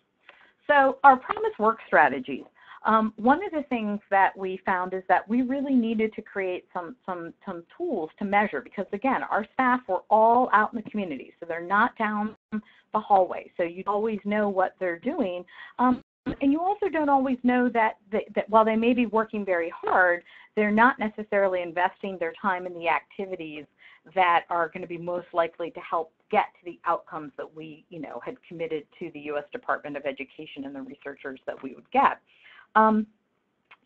[SPEAKER 2] So our promise work strategies. Um, one of the things that we found is that we really needed to create some, some, some tools to measure because, again, our staff were all out in the community, so they're not down the hallway. So you always know what they're doing. Um, and you also don't always know that, that, that while they may be working very hard, they're not necessarily investing their time in the activities that are going to be most likely to help get to the outcomes that we, you know, had committed to the U.S. Department of Education and the researchers that we would get. Um,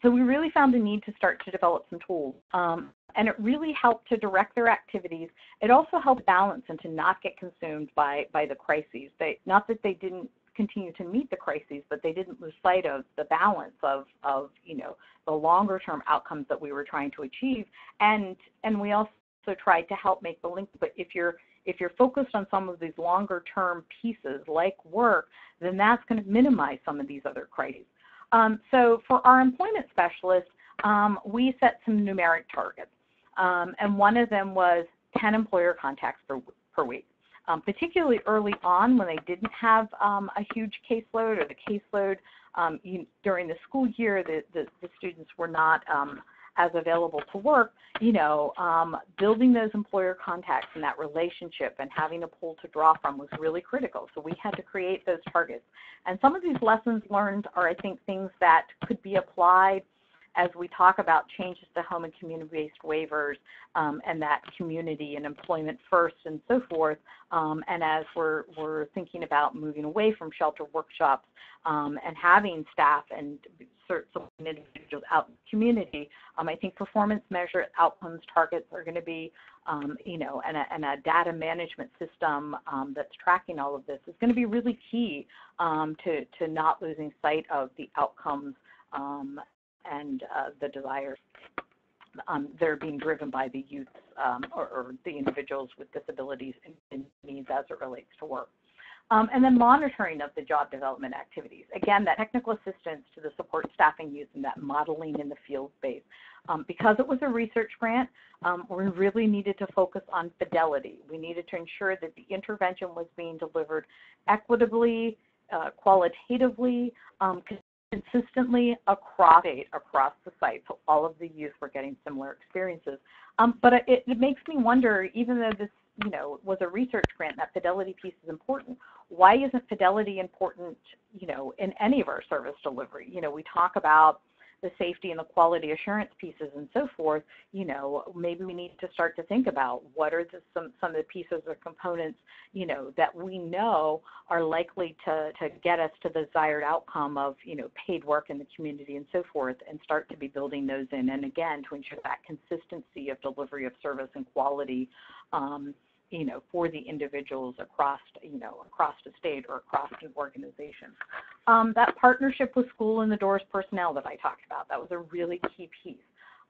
[SPEAKER 2] so we really found a need to start to develop some tools. Um, and it really helped to direct their activities. It also helped balance and to not get consumed by, by the crises. They, not that they didn't continue to meet the crises, but they didn't lose sight of the balance of, of you know, the longer term outcomes that we were trying to achieve. And, and we also tried to help make the link, but if you're if you're focused on some of these longer term pieces like work, then that's going to minimize some of these other crises. Um, so for our employment specialists, um, we set some numeric targets. Um, and one of them was 10 employer contacts per, per week. Um, particularly early on when they didn't have um, a huge caseload or the caseload um, you, during the school year, the, the, the students were not as available to work, you know, um, building those employer contacts and that relationship and having a pool to draw from was really critical. So we had to create those targets. And some of these lessons learned are, I think, things that could be applied as we talk about changes to home and community-based waivers um, and that community and employment first and so forth, um, and as we're, we're thinking about moving away from shelter workshops um, and having staff and certain individuals out in the community, um, I think performance measure outcomes targets are going to be, um, you know, and a, and a, data management system um, that's tracking all of this is going to be really key to, to not losing sight of the outcomes um, and uh, the desires um, that are being driven by the youth um, or, or, the individuals with disabilities and, needs as it relates to work. Um, and then monitoring of the job development activities. Again, that technical assistance to the support staffing use and that modeling in the field space. Um, because it was a research grant, um, we really needed to focus on fidelity. We needed to ensure that the intervention was being delivered equitably, uh, qualitatively, um, consistently across across the site. So all of the youth were getting similar experiences. Um, but it, it makes me wonder, even though this you know was a research grant, that fidelity piece is important. Why isn't fidelity important, you know, in any of our service delivery? You know, we talk about the safety and the quality assurance pieces and so forth, you know, maybe we need to start to think about what are the, some, some of the pieces or components, you know, that we know are likely to, to get us to the desired outcome of, you know, paid work in the community and so forth and start to be building those in. And again, to ensure that consistency of delivery of service and quality um, you know, for the individuals across, you know, across the state or across an organization. Um, that partnership with school and the DORS personnel that I talked about, that was a really key piece.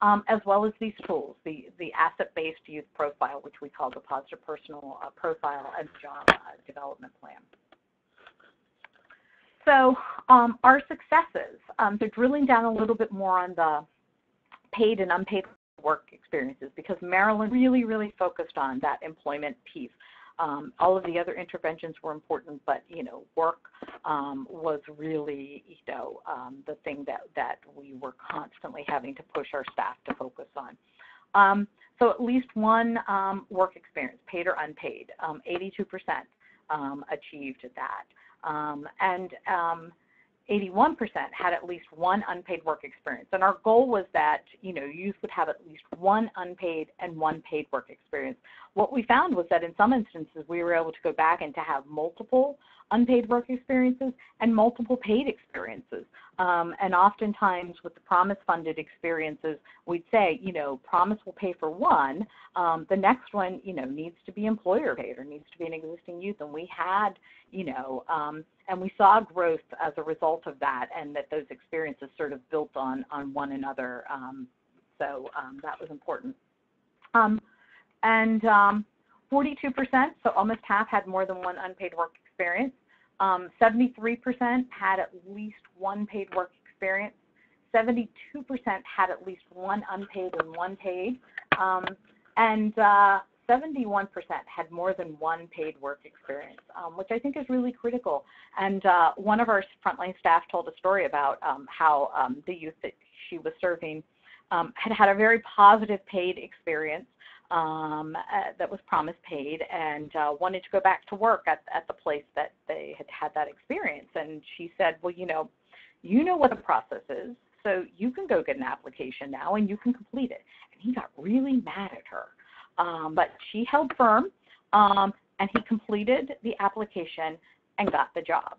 [SPEAKER 2] Um, as well as these tools, the, the asset-based youth profile, which we call the positive personal uh, profile and job uh, development plan. So um, our successes, um, so drilling down a little bit more on the paid and unpaid work experiences because Maryland really, really focused on that employment piece. Um, all of the other interventions were important, but you know, work um, was really, you know, um, the thing that that we were constantly having to push our staff to focus on. Um, so at least one um, work experience, paid or unpaid, 82% um, achieved that, and 81% had at least one unpaid work experience. And our goal was that, you know, youth would have at least one unpaid and one paid work experience. What we found was that in some instances we were able to go back and to have multiple unpaid work experiences and multiple paid experiences. Um, and oftentimes with the Promise funded experiences, we'd say, you know, Promise will pay for one. Um, the next one, you know, needs to be employer paid or needs to be an existing youth. And we had, you know, um, and we saw growth as a result of that and that those experiences sort of built on, on one another. Um, so um, that was important. Um, and 42%, so almost half had more than one unpaid work experience. Um, 73% had at least one paid work experience. 72% had at least one unpaid and one paid. Um, and uh, 71% had more than one paid work experience, um, which I think is really critical. And uh, one of our frontline staff told a story about um, how um, the youth that she was serving um, had had a very positive paid experience um, uh, that was promise paid and uh, wanted to go back to work at, at the place that they had had that experience. And she said, well, you know, you know what the process is, so you can go get an application now and you can complete it. And he got really mad at her. Um, but she held firm um, and he completed the application and got the job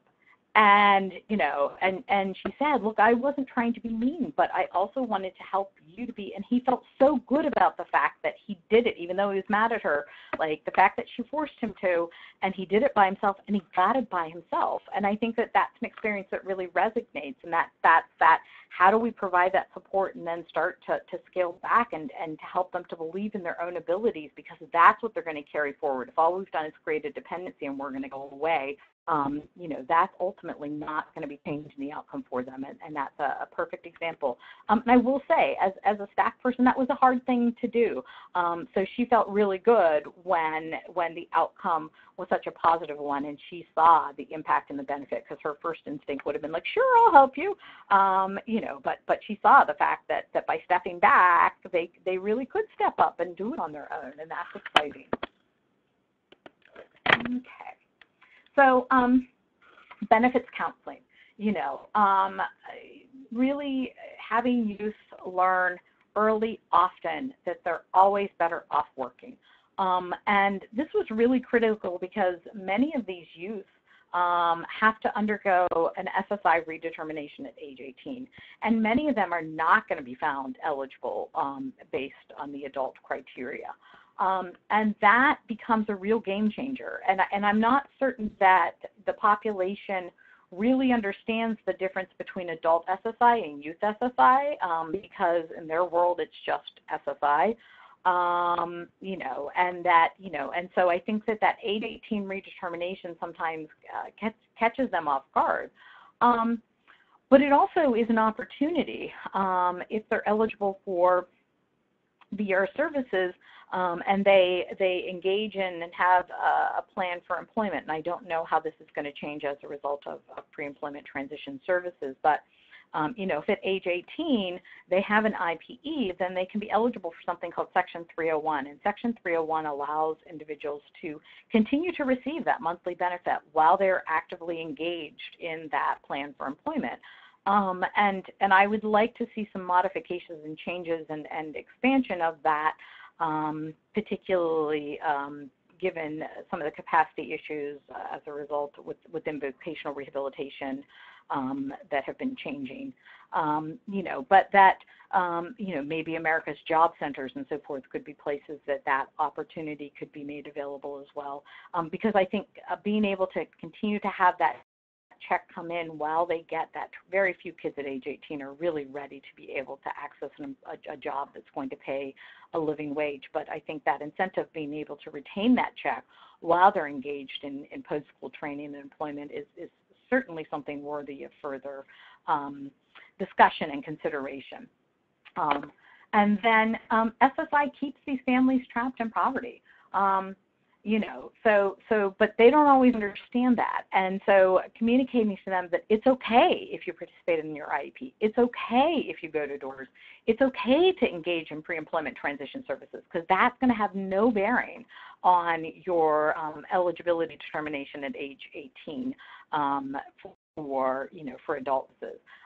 [SPEAKER 2] and you know and and she said look i wasn't trying to be mean but i also wanted to help you to be. And he felt so good about the fact that he did it even though he was mad at her like the fact that she forced him to and he did it by himself and he got it by himself. And i think that that's an experience that really resonates and that that's that how do we provide that support and then start to, to scale back and, and to help them to believe in their own abilities because that's what they're going to carry forward. If all we've done is create a dependency and we're going to go away um, you know, that's ultimately not going to be changing the outcome for them. And, and that's a, a, perfect example. Um, and I will say, as, as a staff person, that was a hard thing to do. Um, so she felt really good when, when the outcome was such a positive one and she saw the impact and the benefit because her first instinct would have been like, sure, I'll help you. Um, you know, but, but she saw the fact that, that by stepping back, they, they really could step up and do it on their own. And that's exciting. Okay. So um, benefits counseling, you know, um, really having youth learn early, often, that they're always better off working. Um, and this was really critical because many of these youth um, have to undergo an SSI redetermination at age 18. And many of them are not going to be found eligible um, based on the adult criteria. Um, and that becomes a real game changer. And, and I'm not certain that the population really understands the difference between adult SSI and youth SSI um, because in their world it's just SSI. um, you know, and that, you know, and so I think that that age 18 redetermination sometimes uh, catch, catches them off guard. Um, but it also is an opportunity um, if they're eligible for VR services um, and they they engage in and have a, a, plan for employment. And I don't know how this is going to change as a result of, of pre-employment transition services, but um, you know, if at age 18 they have an IPE, then they can be eligible for something called Section 301. And Section 301 allows individuals to continue to receive that monthly benefit while they're actively engaged in that plan for employment. Um, and and I would like to see some modifications and changes and, and expansion of that, um, particularly um, given some of the capacity issues uh, as a result with, within vocational rehabilitation um, that have been changing. Um, you know, but that, um, you know, maybe America's job centers and so forth could be places that that opportunity could be made available as well. Um, because I think uh, being able to continue to have that check come in while they get that very few kids at age 18 are really ready to be able to access an, a, a, job that's going to pay a living wage. But I think that incentive being able to retain that check while they're engaged in, in post-school training and employment is, is certainly something worthy of further um, discussion and consideration. Um, and then um, SSI keeps these families trapped in poverty. Um, you know so so but they don't always understand that. And so communicating to them that it's okay if you participate in your iep it's okay if you go to DORS. It's okay to engage in pre-employment transition services because that's going to have no bearing on your um, eligibility determination at age 18 um, for you know for adults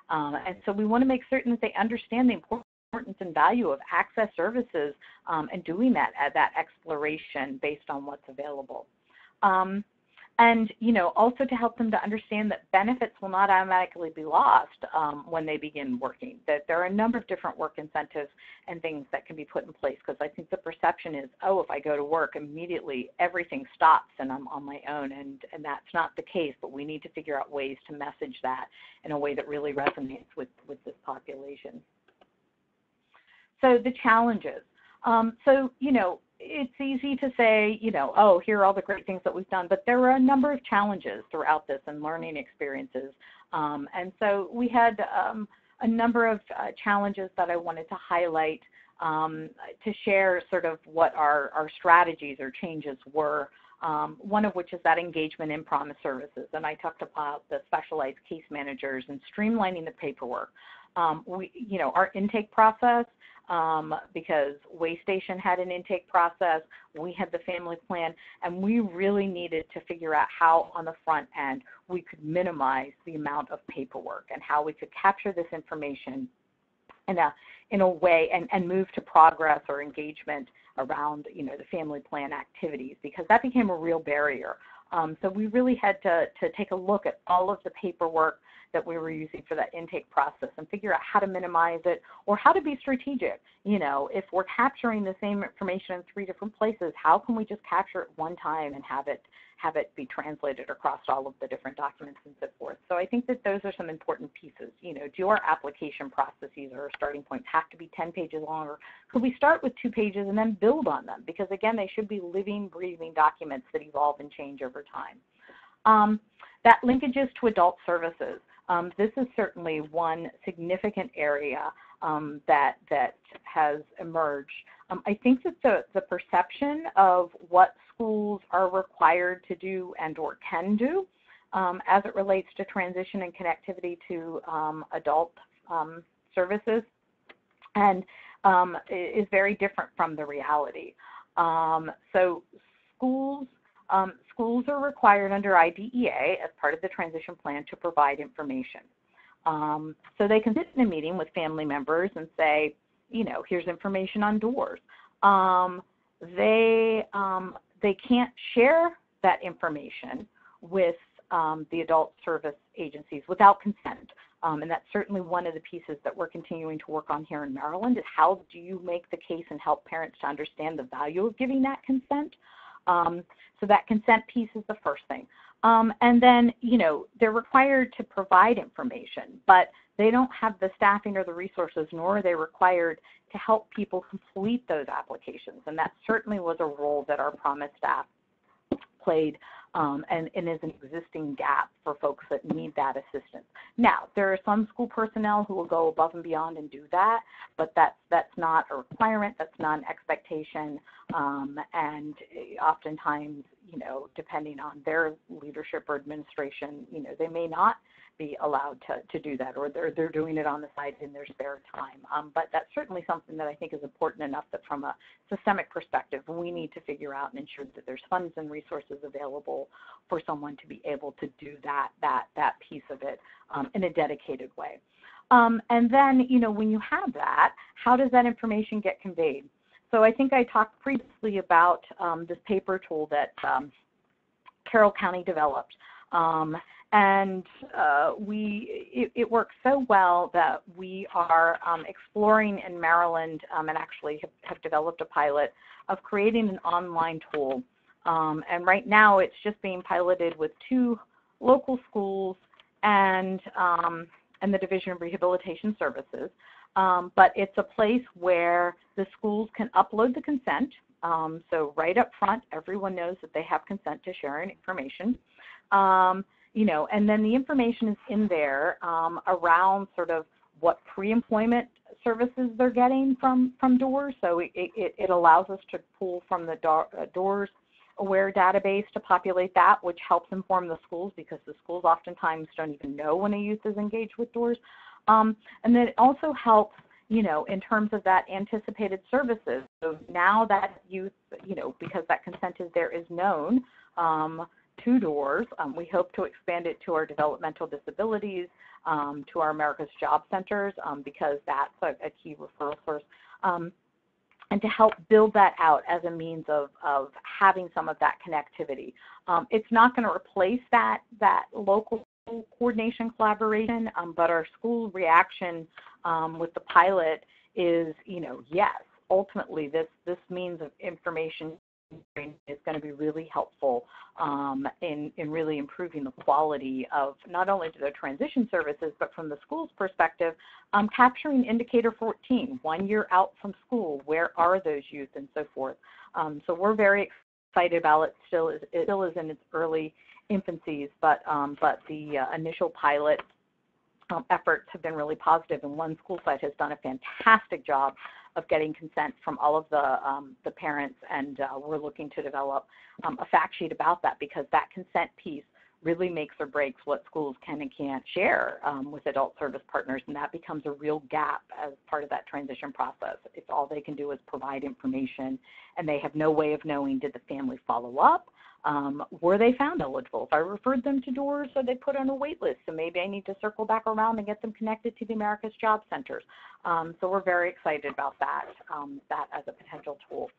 [SPEAKER 2] um, and so we want to make certain that they understand the importance importance and value of access services um, and doing that at that exploration based on what's available. Um, and you know also to help them to understand that benefits will not automatically be lost um, when they begin working that there are a number of different work incentives and things that can be put in place because i think the perception is oh if i go to work immediately everything stops and i'm on my own and and that's not the case but we need to figure out ways to message that in a way that really resonates with with this population so the challenges. Um, so, you know, it's easy to say, you know, oh, here are all the great things that we've done, but there were a number of challenges throughout this and learning experiences. Um, and so we had um, a number of uh, challenges that I wanted to highlight um, to share sort of what our, our strategies or changes were. Um, one of which is that engagement in promise services. And I talked about the specialized case managers and streamlining the paperwork. Um, we, you know, our intake process um, because Waystation had an intake process, we had the family plan, and we really needed to figure out how on the front end we could minimize the amount of paperwork and how we could capture this information in a in a way and, and move to progress or engagement around you know the family plan activities because that became a real barrier. Um, so we really had to, to take a look at all of the paperwork that we were using for that intake process and figure out how to minimize it or how to be strategic. You know, if we're capturing the same information in three different places, how can we just capture it one time and have it have it be translated across all of the different documents and so forth. So I think that those are some important pieces. You know, do our application processes or starting points have to be 10 pages long or could we start with two pages and then build on them? Because again, they should be living, breathing documents that evolve and change over time. Um, that linkages to adult services. Um, this is certainly one significant area um, that that has emerged. Um, I think that the, the perception of what schools are required to do and or can do um, as it relates to transition and connectivity to um, adult um, services and is very different from the reality. so schools um, schools are required under IDEA as part of the transition plan to provide information. Um, so they can sit in a meeting with family members and say, you know, here's information on DORS. Um, they um, they can't share that information with um, the adult service agencies without consent. Um, and that's certainly one of the pieces that we're continuing to work on here in Maryland is how do you make the case and help parents to understand the value of giving that consent. Um, so that consent piece is the first thing. Um, and then, you know, they're required to provide information, but they don't have the staffing or the resources, nor are they required to help people complete those applications. And that certainly was a role that our Promise staff played um, and, and, is an existing gap for folks that need that assistance. Now, there are some school personnel who will go above and beyond and do that, but that's, that's not a requirement, that's not an expectation, um, and oftentimes, you know, depending on their leadership or administration, you know, they may not be allowed to, to do that, or they're, they're doing it on the side in their spare time. Um, but that's certainly something that I think is important enough that from a systemic perspective, we need to figure out and ensure that there's funds and resources available for someone to be able to do that, that, that piece of it um, in a dedicated way. Um, and then, you know, when you have that, how does that information get conveyed? So I think I talked previously about um, this paper tool that um, Carroll County developed. Um, and uh, we it, it, works so well that we are um, exploring in Maryland um, and actually have, have, developed a pilot of creating an online tool. Um, and right now it's just being piloted with two local schools and um, and the Division of Rehabilitation Services. Um, but it's a place where the schools can upload the consent. Um, so right up front, everyone knows that they have consent to sharing information. Um, you know, and then the information is in there um, around sort of what pre-employment services they're getting from from DORS. So it, it, it allows us to pull from the uh, DORS aware database to populate that, which helps inform the schools because the schools oftentimes don't even know when a youth is engaged with DORS. Um, and then it also helps, you know, in terms of that anticipated services. So now that youth, you know, because that consent is there is known, um, two DORS. Um, we hope to expand it to our developmental disabilities, um, to our America's Job Centers, um, because that's a, a, key referral source. Um, and to help build that out as a means of, of having some of that connectivity. Um, it's not going to replace that, that local coordination collaboration, um, but our school reaction with the pilot is, you know, yes, ultimately this, this means of information is going to be really helpful um, in, in really improving the quality of not only the transition services, but from the school's perspective, um, capturing indicator 14, one year out from school, where are those youth and so forth. Um, so we're very excited about it. Still is, it still is in its early infancies, but, um, but the uh, initial pilot um, efforts have been really positive, and one school site has done a fantastic job of getting consent from all of the, um, the parents, and uh, we're looking to develop um, a fact sheet about that because that consent piece really makes or breaks what schools can and can't share um, with adult service partners, and that becomes a real gap as part of that transition process. If all they can do is provide information and they have no way of knowing did the family follow up, um, were they found eligible? If I referred them to DORS, so they put on a wait list, so maybe I need to circle back around and get them connected to the America's Job Centers. Um, so we're very excited about that, um, that as a potential tool.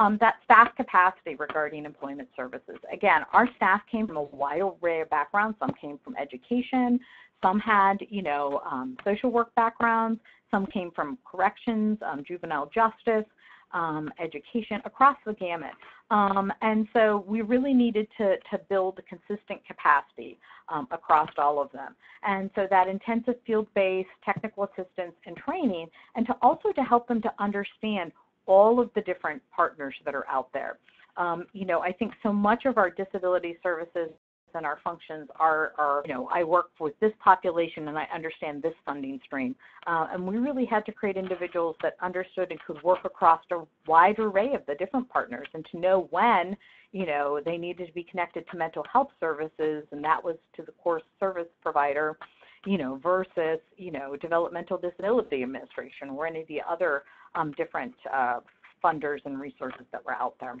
[SPEAKER 2] Um, that staff capacity regarding employment services. Again, our staff came from a wide array of backgrounds. Some came from education, some had, you know, um, social work backgrounds, some came from corrections, um, juvenile justice, um, education across the gamut. Um, and so we really needed to, to build consistent capacity um, across all of them. And so that intensive field-based technical assistance and training, and to also to help them to understand all of the different partners that are out there. Um, you know, I think so much of our disability services and our functions are, are, you know, I work with this population and I understand this funding stream. Uh, and we really had to create individuals that understood and could work across a wide array of the different partners and to know when, you know, they needed to be connected to mental health services and that was to the core service provider, you know, versus, you know, developmental disability administration or any of the other um, different uh, funders and resources that were out there.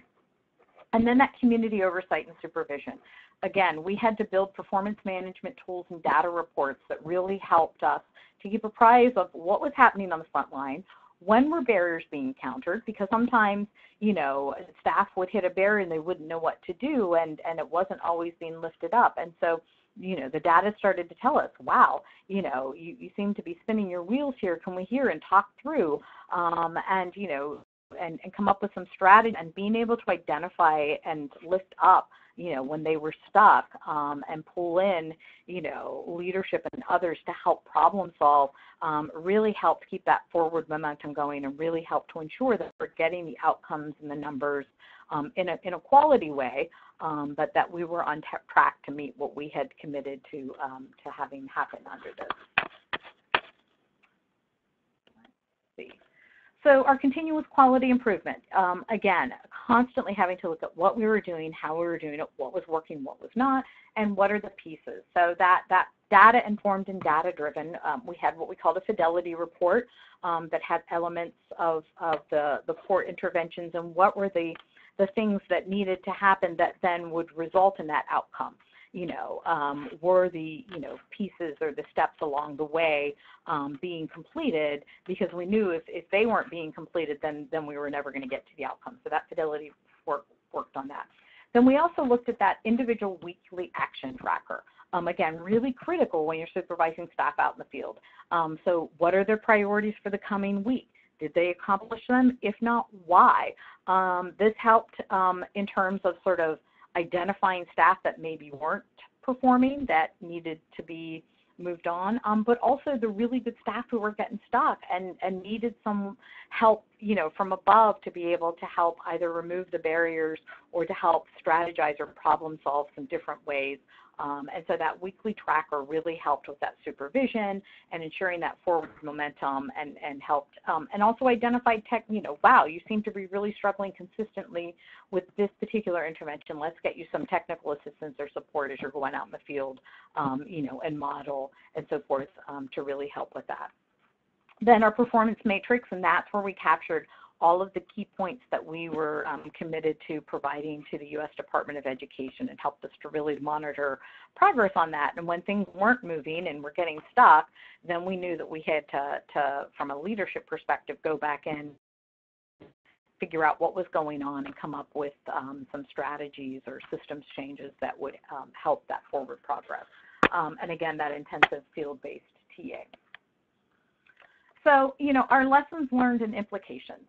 [SPEAKER 2] And then that community oversight and supervision again, we had to build performance management tools and data reports that really helped us to keep apprised of what was happening on the front line, when were barriers being encountered, because sometimes, you know, staff would hit a barrier and they wouldn't know what to do and, and it wasn't always being lifted up. And so, you know, the data started to tell us, wow, you know, you, you seem to be spinning your wheels here. Can we hear and talk through? Um, and, you know, and, and come up with some strategy and being able to identify and lift up you know, when they were stuck um, and pull in, you know, leadership and others to help problem solve um, really helped keep that forward momentum going and really helped to ensure that we're getting the outcomes and the numbers um, in, a, in a quality way, um, but that we were on track to meet what we had committed to, um, to having happen under this. see. So our continuous quality improvement, um, again, constantly having to look at what we were doing, how we were doing it, what was working, what was not, and what are the pieces. So that, that data informed and data driven, um, we had what we called a fidelity report um, that had elements of, of the, the port interventions and what were the, the things that needed to happen that then would result in that outcome you know, um, were the, you know, pieces or the steps along the way um, being completed because we knew if, if they weren't being completed, then, then we were never going to get to the outcome. So that fidelity work, worked on that. Then we also looked at that individual weekly action tracker. Um, again, really critical when you're supervising staff out in the field. Um, so what are their priorities for the coming week? Did they accomplish them? If not, why? Um, this helped um, in terms of sort of identifying staff that maybe weren't performing that needed to be moved on, um, but also the really good staff who were getting stuck and, and needed some help, you know, from above to be able to help either remove the barriers or to help strategize or problem solve some different ways um, and so that weekly tracker really helped with that supervision and ensuring that forward momentum and, and helped um, and also identified tech, you know, wow, you seem to be really struggling consistently with this particular intervention. Let's get you some technical assistance or support as you're going out in the field, um, you know, and model and so forth um, to really help with that. Then our performance matrix, and that's where we captured all of the key points that we were um, committed to providing to the U.S. Department of Education and helped us to really monitor progress on that. And when things weren't moving and were getting stuck, then we knew that we had to, to from a leadership perspective, go back in figure out what was going on and come up with um, some strategies or systems changes that would um, help that forward progress. Um, and again, that intensive field-based TA. So, you know, our lessons learned and implications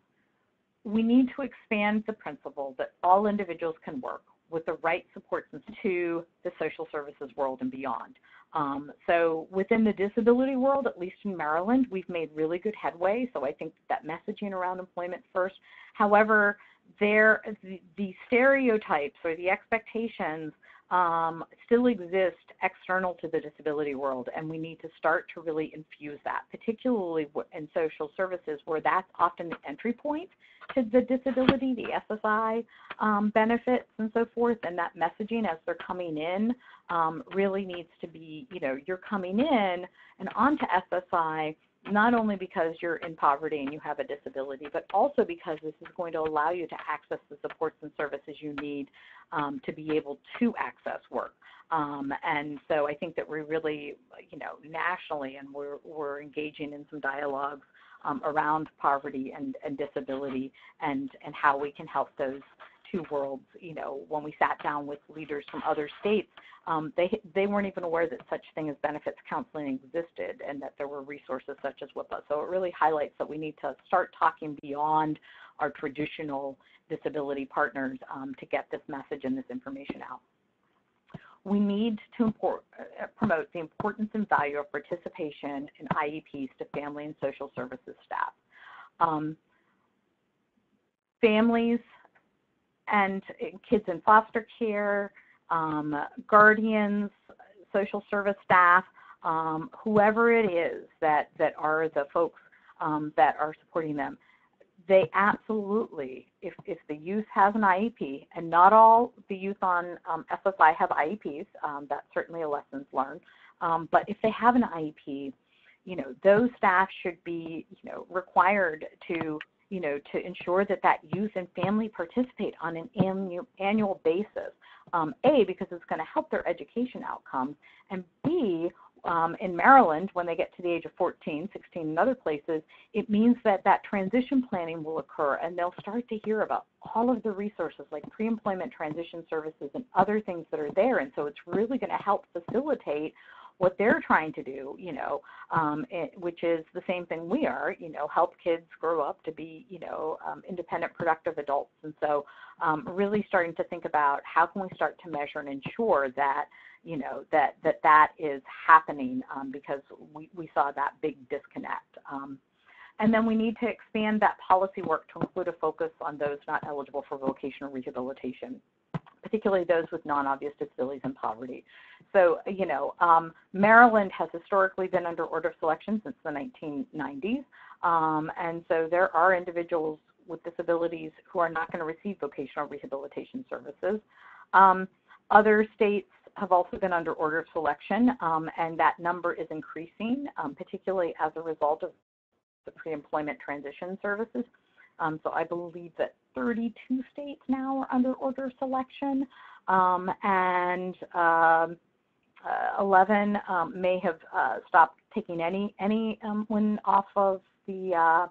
[SPEAKER 2] we need to expand the principle that all individuals can work with the right supports to the social services world and beyond. Um, so within the disability world, at least in Maryland, we've made really good headway. So I think that messaging around employment first. However, there the, the stereotypes or the expectations um, still exist external to the disability world, and we need to start to really infuse that, particularly in social services where that's often the entry point to the disability, the SSI um, benefits and so forth, and that messaging as they're coming in um, really needs to be, you know, you're coming in and onto SSI not only because you're in poverty and you have a disability, but also because this is going to allow you to access the supports and services you need um, to be able to access work. Um, and so I think that we really, you know, nationally, and we're, we're engaging in some dialogues um, around poverty and, and disability and, and how we can help those two worlds. You know, when we sat down with leaders from other states, um, they they weren't even aware that such thing as benefits counseling existed and that there were resources such as WIPA. So it really highlights that we need to start talking beyond our traditional disability partners um, to get this message and this information out. We need to import, uh, promote the importance and value of participation in IEPs to family and social services staff. Um, families and kids in foster care, um, guardians, social service staff, um, whoever it is that, that are the folks um, that are supporting them, they absolutely, if, if the youth has an IEP, and not all the youth on um, SSI have IEPs, um, that's certainly a lessons learned, um, but if they have an IEP, you know, those staff should be, you know, required to you know, to ensure that that youth and family participate on an annual, annual basis. Um, a, because it's going to help their education outcomes, and B, um, in Maryland, when they get to the age of 14, 16, and other places, it means that that transition planning will occur and they'll start to hear about all of the resources like pre employment transition services and other things that are there. And so it's really going to help facilitate what they're trying to do, you know, um, it, which is the same thing we are, you know, help kids grow up to be, you know, um, independent, productive adults. And so, um, really starting to think about how can we start to measure and ensure that, you know, that that that is happening um, because we we saw that big disconnect. Um, and then we need to expand that policy work to include a focus on those not eligible for vocational rehabilitation particularly those with non-obvious disabilities and poverty. So, you know, um, Maryland has historically been under order of selection since the 1990s, um, and so there are individuals with disabilities who are not going to receive vocational rehabilitation services. Um, other states have also been under order of selection, um, and that number is increasing, um, particularly as a result of the pre-employment transition services. Um, so I believe that 32 states now are under order selection, um, and um, uh, 11 um, may have uh, stopped taking any any um, one off of the uh,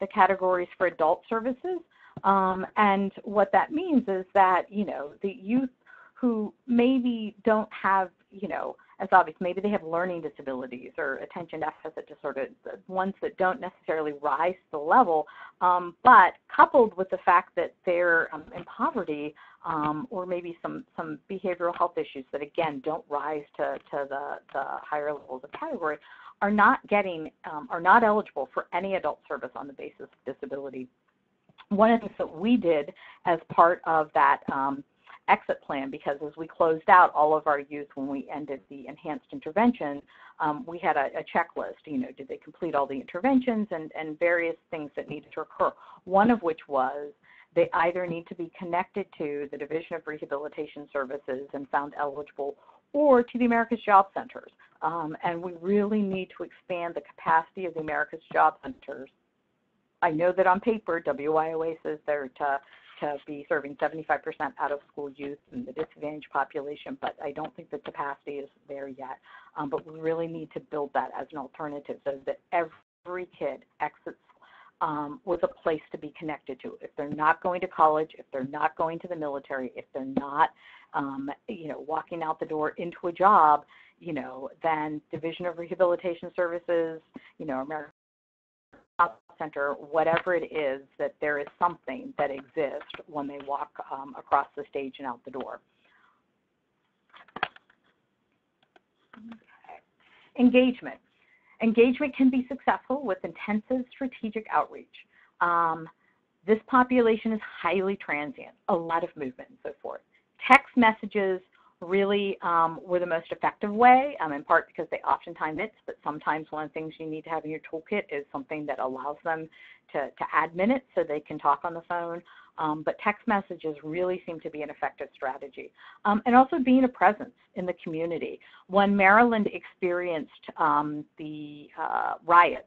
[SPEAKER 2] the categories for adult services. Um, and what that means is that you know the youth who maybe don't have you know as obvious. Maybe they have learning disabilities or attention deficit disorder, ones that don't necessarily rise to the level, um, but coupled with the fact that they're um, in poverty um, or maybe some, some behavioral health issues that, again, don't rise to, to the, the higher levels of category, are not getting, um, are not eligible for any adult service on the basis of disability. One of the things that we did as part of that um, exit plan because as we closed out all of our youth when we ended the enhanced intervention, um, we had a, a, checklist. You know, did they complete all the interventions and, and various things that needed to occur. One of which was they either need to be connected to the Division of Rehabilitation Services and found eligible or to the America's Job Centers. Um, and we really need to expand the capacity of the America's Job Centers. I know that on paper, WIOA says they're to to be serving 75% out of school youth and the disadvantaged population, but I don't think the capacity is there yet. Um, but we really need to build that as an alternative so that every kid exits um, with a place to be connected to. If they're not going to college, if they're not going to the military, if they're not, um, you know, walking out the door into a job, you know, then Division of Rehabilitation Services, you know, American center, whatever it is, that there is something that exists when they walk um, across the stage and out the door. Okay. Engagement. Engagement can be successful with intensive strategic outreach. Um, this population is highly transient, a lot of movement and so forth. Text messages really um, were the most effective way, um, in part because they oftentimes minutes, but sometimes one of the things you need to have in your toolkit is something that allows them to, to add minutes so they can talk on the phone. Um, but text messages really seem to be an effective strategy. Um, and also being a presence in the community. When Maryland experienced um, the uh, riots,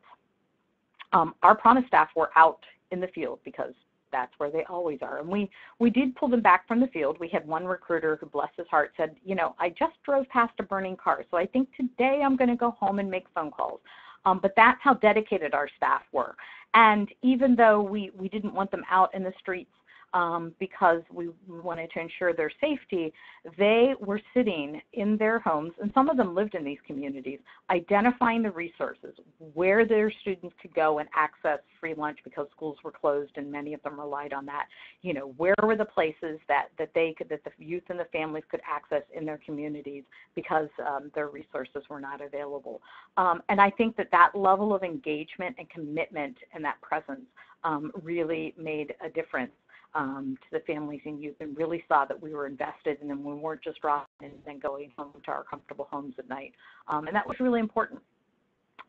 [SPEAKER 2] um, our Promise staff were out in the field because that's where they always are. And we we did pull them back from the field. We had one recruiter who, bless his heart, said, you know, I just drove past a burning car, so I think today I'm going to go home and make phone calls. Um, but that's how dedicated our staff were. And even though we we didn't want them out in the streets um, because we wanted to ensure their safety, they were sitting in their homes, and some of them lived in these communities, identifying the resources, where their students could go and access free lunch because schools were closed and many of them relied on that. You know, where were the places that, that they could, that the youth and the families could access in their communities because um, their resources were not available. Um, and I think that that level of engagement and commitment and that presence um, really made a difference um, to the families and youth and really saw that we were invested and then we weren't just dropping and then going home to our comfortable homes at night. Um, and that was really important.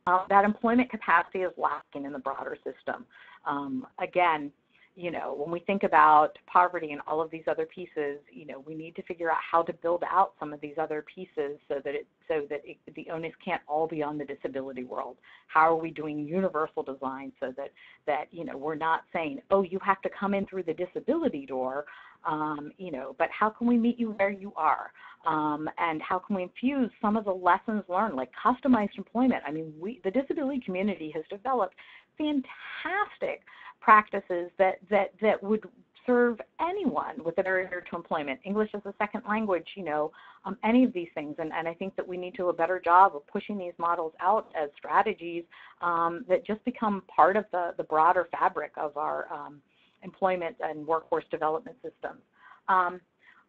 [SPEAKER 2] Uh, that employment capacity is lacking in the broader system. Um, again, you know, when we think about poverty and all of these other pieces, you know, we need to figure out how to build out some of these other pieces so that it so that it, the onus can't all be on the disability world. How are we doing universal design so that that you know we're not saying, oh, you have to come in through the disability door, um, you know, but how can we meet you where you are? Um, and how can we infuse some of the lessons learned, like customized employment? I mean, we the disability community has developed fantastic practices that, that, that would serve anyone with a barrier to employment, English as a second language, you know, um, any of these things. And, and I think that we need to do a better job of pushing these models out as strategies um, that just become part of the, the broader fabric of our um, employment and workforce development systems. Um,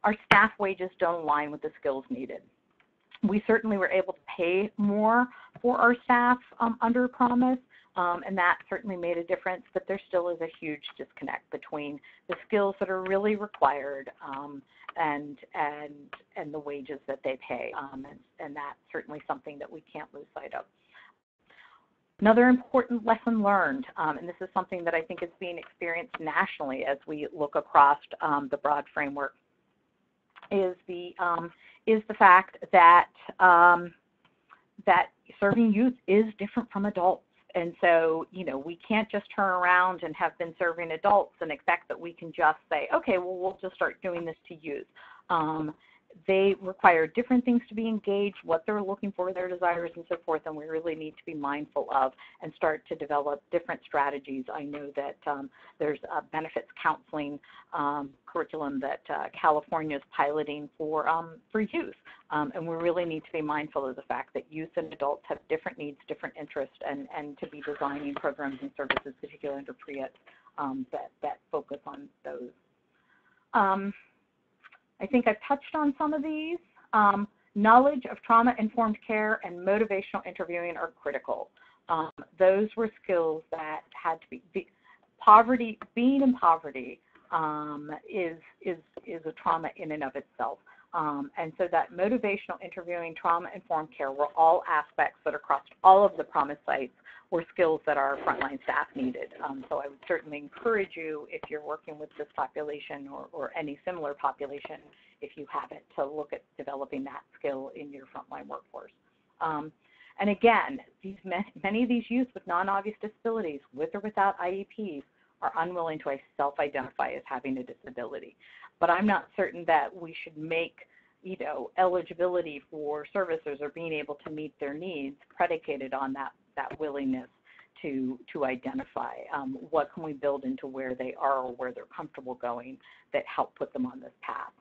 [SPEAKER 2] our staff wages don't align with the skills needed. We certainly were able to pay more for our staff um, under promise, um, and that certainly made a difference, but there still is a huge disconnect between the skills that are really required um, and, and, and the wages that they pay, um, and, and that's certainly something that we can't lose sight of. Another important lesson learned, um, and this is something that I think is being experienced nationally as we look across um, the broad framework, is the um, is the fact that um, that serving youth is different from adults. And so, you know, we can't just turn around and have been serving adults and expect that we can just say, okay, well, we'll just start doing this to youth. Um, they require different things to be engaged, what they're looking for, their desires, and so forth, and we really need to be mindful of and start to develop different strategies. I know that um, there's a benefits counseling um, curriculum that uh, California is piloting for um, for youth, um, and we really need to be mindful of the fact that youth and adults have different needs, different interests, and and to be designing programs and services, particularly under PREA, um, that that focus on those. I think I've touched on some of these. Um, knowledge of trauma-informed care and motivational interviewing are critical. Um, those were skills that had to be, be poverty, being in poverty um, is, is, is a trauma in and of itself. Um, and so that motivational interviewing, trauma-informed care were all aspects that across all of the Promise sites were skills that our frontline staff needed. Um, so I would certainly encourage you, if you're working with this population or, or any similar population, if you haven't, to look at developing that skill in your frontline workforce. Um, and again, these, many of these youth with non-obvious disabilities, with or without IEPs, are unwilling to self-identify as having a disability. But I'm not certain that we should make you know, eligibility for services or being able to meet their needs predicated on that that willingness to to identify um, what can we build into where they are or where they're comfortable going that help put them on this path.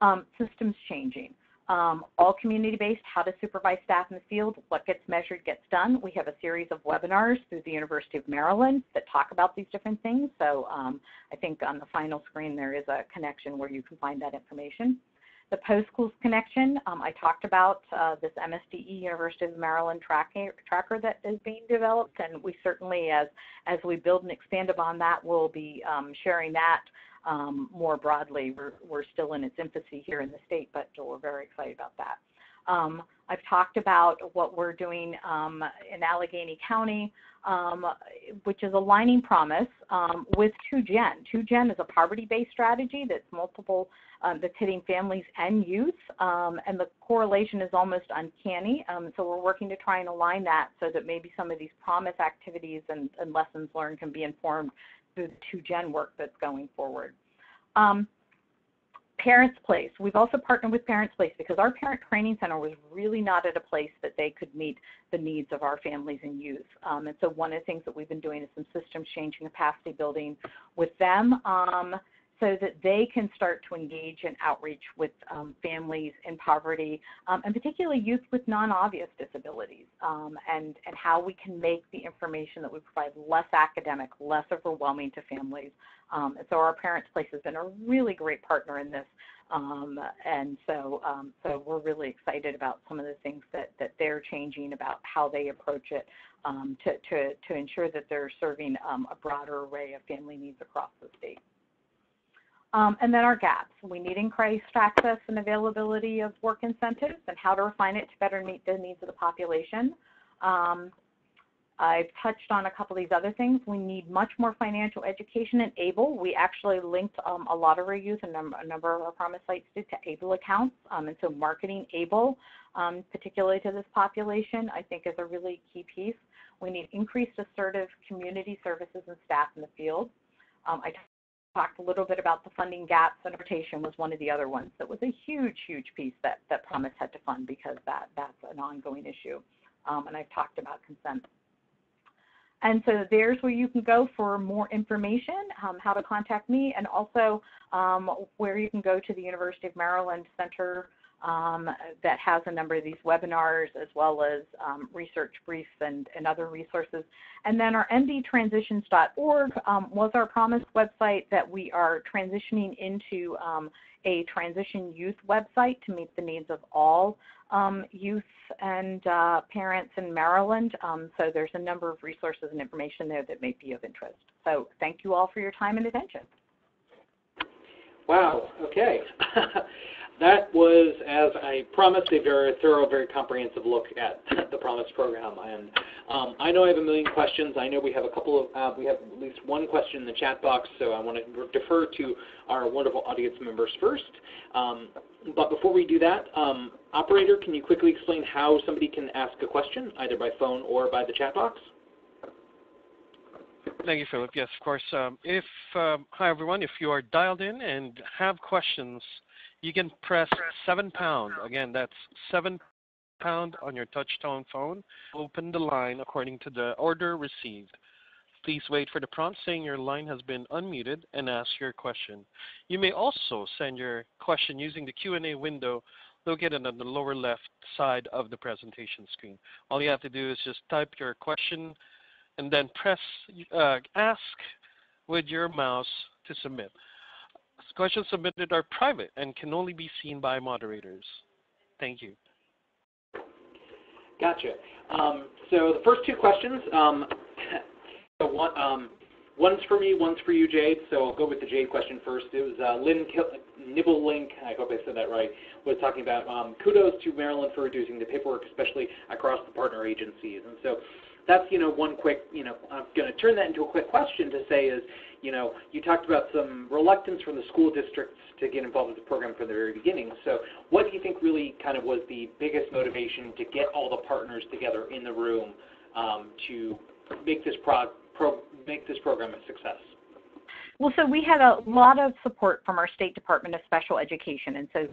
[SPEAKER 2] Um, systems changing. Um, all community-based, how to supervise staff in the field, what gets measured gets done. We have a series of webinars through the University of Maryland that talk about these different things. So um, I think on the final screen there is a connection where you can find that information. The post-schools connection, um, I talked about uh, this MSDE University of Maryland tracker, tracker that is being developed, and we certainly, as, as we build and expand upon that, we'll be um, sharing that um, more broadly. We're, we're still in its infancy here in the state, but we're very excited about that. Um, I've talked about what we're doing um, in Allegany County, um, which is aligning promise um, with 2Gen. 2Gen is a poverty-based strategy that's multiple, um, that's hitting families and youth, um, and the correlation is almost uncanny. so we're working to try and align that so that maybe some of these promise activities and, and lessons learned can be informed the 2Gen work that's going forward. Um, Parents Place. We've also partnered with Parents Place because our parent training center was really not at a place that they could meet the needs of our families and youth. Um, and so one of the things that we've been doing is some systems changing and capacity building with them. Um, so that they can start to engage in outreach with um, families in poverty, um, and particularly youth with non-obvious disabilities, um, and, and how we can make the information that we provide less academic, less overwhelming to families. Um, and so our Parents Place has been a really great partner in this, um, and so, um, so we're really excited about some of the things that, that they're changing about how they approach it to, to, to ensure that they're serving a broader array of family needs across the state. Um, and then our gaps. We need increased access and availability of work incentives and how to refine it to better meet the needs of the population. Um, I've touched on a couple of these other things. We need much more financial education and ABLE. We actually linked um, a lot of our youth, and a, number of our promise sites did, to ABLE accounts. Um, and so marketing ABLE, um, particularly to this population, I think is a really key piece. We need increased assertive community services and staff in the field. Um, I talked a little bit about the funding gaps and was one of the other ones that was a huge, huge piece that, that Promise had to fund because that, that's an ongoing issue. Um, and I've talked about consent. And so there's where you can go for more information, um, how to contact me, and also um, where you can go to the University of Maryland Center um, that has a number of these webinars as well as um, research briefs and, and, other resources. And then our mdtransitions.org um, was our promised website that we are transitioning into um, a transition youth website to meet the needs of all um, youth and uh, parents in Maryland. Um, so there's a number of resources and information there that may be of interest. So thank you all for your time and attention.
[SPEAKER 1] Wow, okay. (laughs) that was, as I promised, a very thorough, very comprehensive look at (laughs) the Promise program. And um, I know I have a million questions. I know we have a couple of, uh, we have at least one question in the chat box, so I want to defer to our wonderful audience members first. Um, but before we do that, um, operator, can you quickly explain how somebody can ask a question, either by phone or by the chat box?
[SPEAKER 3] Thank you, Philip. Yes, of course. Um, if um, hi everyone, if you are dialed in and have questions, you can press seven pound. Again, that's seven pound on your touchtone phone. Open the line according to the order received. Please wait for the prompt saying your line has been unmuted and ask your question. You may also send your question using the Q&A window located on the lower left side of the presentation screen. All you have to do is just type your question and then press uh, ask with your mouse to submit. Questions submitted are private and can only be seen by moderators. Thank you.
[SPEAKER 1] Gotcha. Um, so the first two questions, um, (laughs) so one, um, one's for me, one's for you, Jade. So I'll go with the Jade question first. It was uh, Lynn Nibblelink, I hope I said that right, was talking about um, kudos to Maryland for reducing the paperwork, especially across the partner agencies. And so that's you know one quick you know I'm going to turn that into a quick question to say is you know you talked about some reluctance from the school districts to get involved with the program from the very beginning. So what do you think really kind of was the biggest motivation to get all the partners together in the room um, to make this pro, pro make this program a success?
[SPEAKER 2] Well, so we had a lot of support from our State Department of Special Education, and so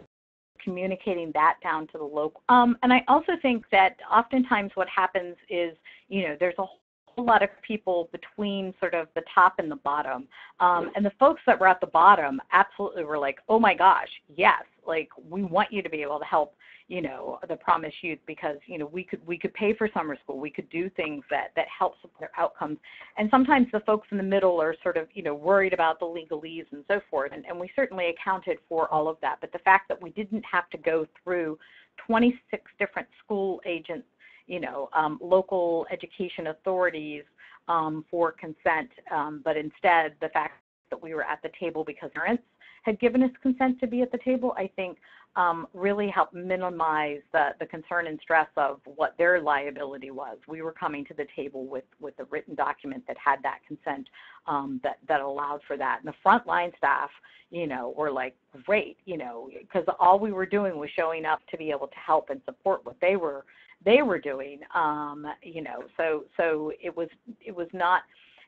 [SPEAKER 2] communicating that down to the local. Um, and I also think that oftentimes what happens is, you know, there's a whole lot of people between sort of the top and the bottom. Um, and the folks that were at the bottom absolutely were like, oh my gosh, yes, like we want you to be able to help you know the promise youth because you know we could we could pay for summer school. We could do things that that help support outcomes. And sometimes the folks in the middle are sort of you know worried about the legalese and so forth. And, and we certainly accounted for all of that. But the fact that we didn't have to go through 26 different school agents you know um, local education authorities um, for consent um, but instead the fact that we were at the table because parents had given us consent to be at the table, I think um, really helped minimize the, the concern and stress of what their liability was. We were coming to the table with, with a written document that had that consent um, that, that allowed for that. And the frontline staff, you know, were like, great, you know, because all we were doing was showing up to be able to help and support what they were they were doing. Um, you know, so so it was it was not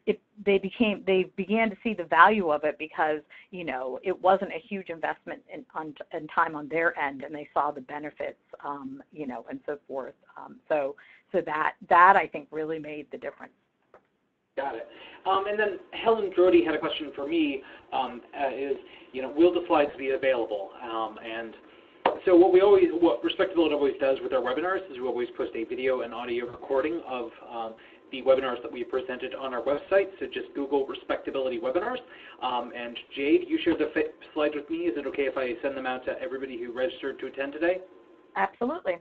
[SPEAKER 2] it they became they began to see the value of it because you know it wasn't a huge investment in on in time on their end and they saw the benefits um, you know and so forth um, so so that that I think really made the difference.
[SPEAKER 1] Got it. Um, and then Helen Drody had a question for me. Um, uh, is you know will the slides be available? Um, and so what we always, what RespectAbility always does with our webinars is we always post a video and audio recording of um, the webinars that we presented on our website. So just Google RespectAbility Webinars. Um, and Jade, you shared the slides with me. Is it okay if I send them out to everybody who registered to attend today?
[SPEAKER 2] Absolutely.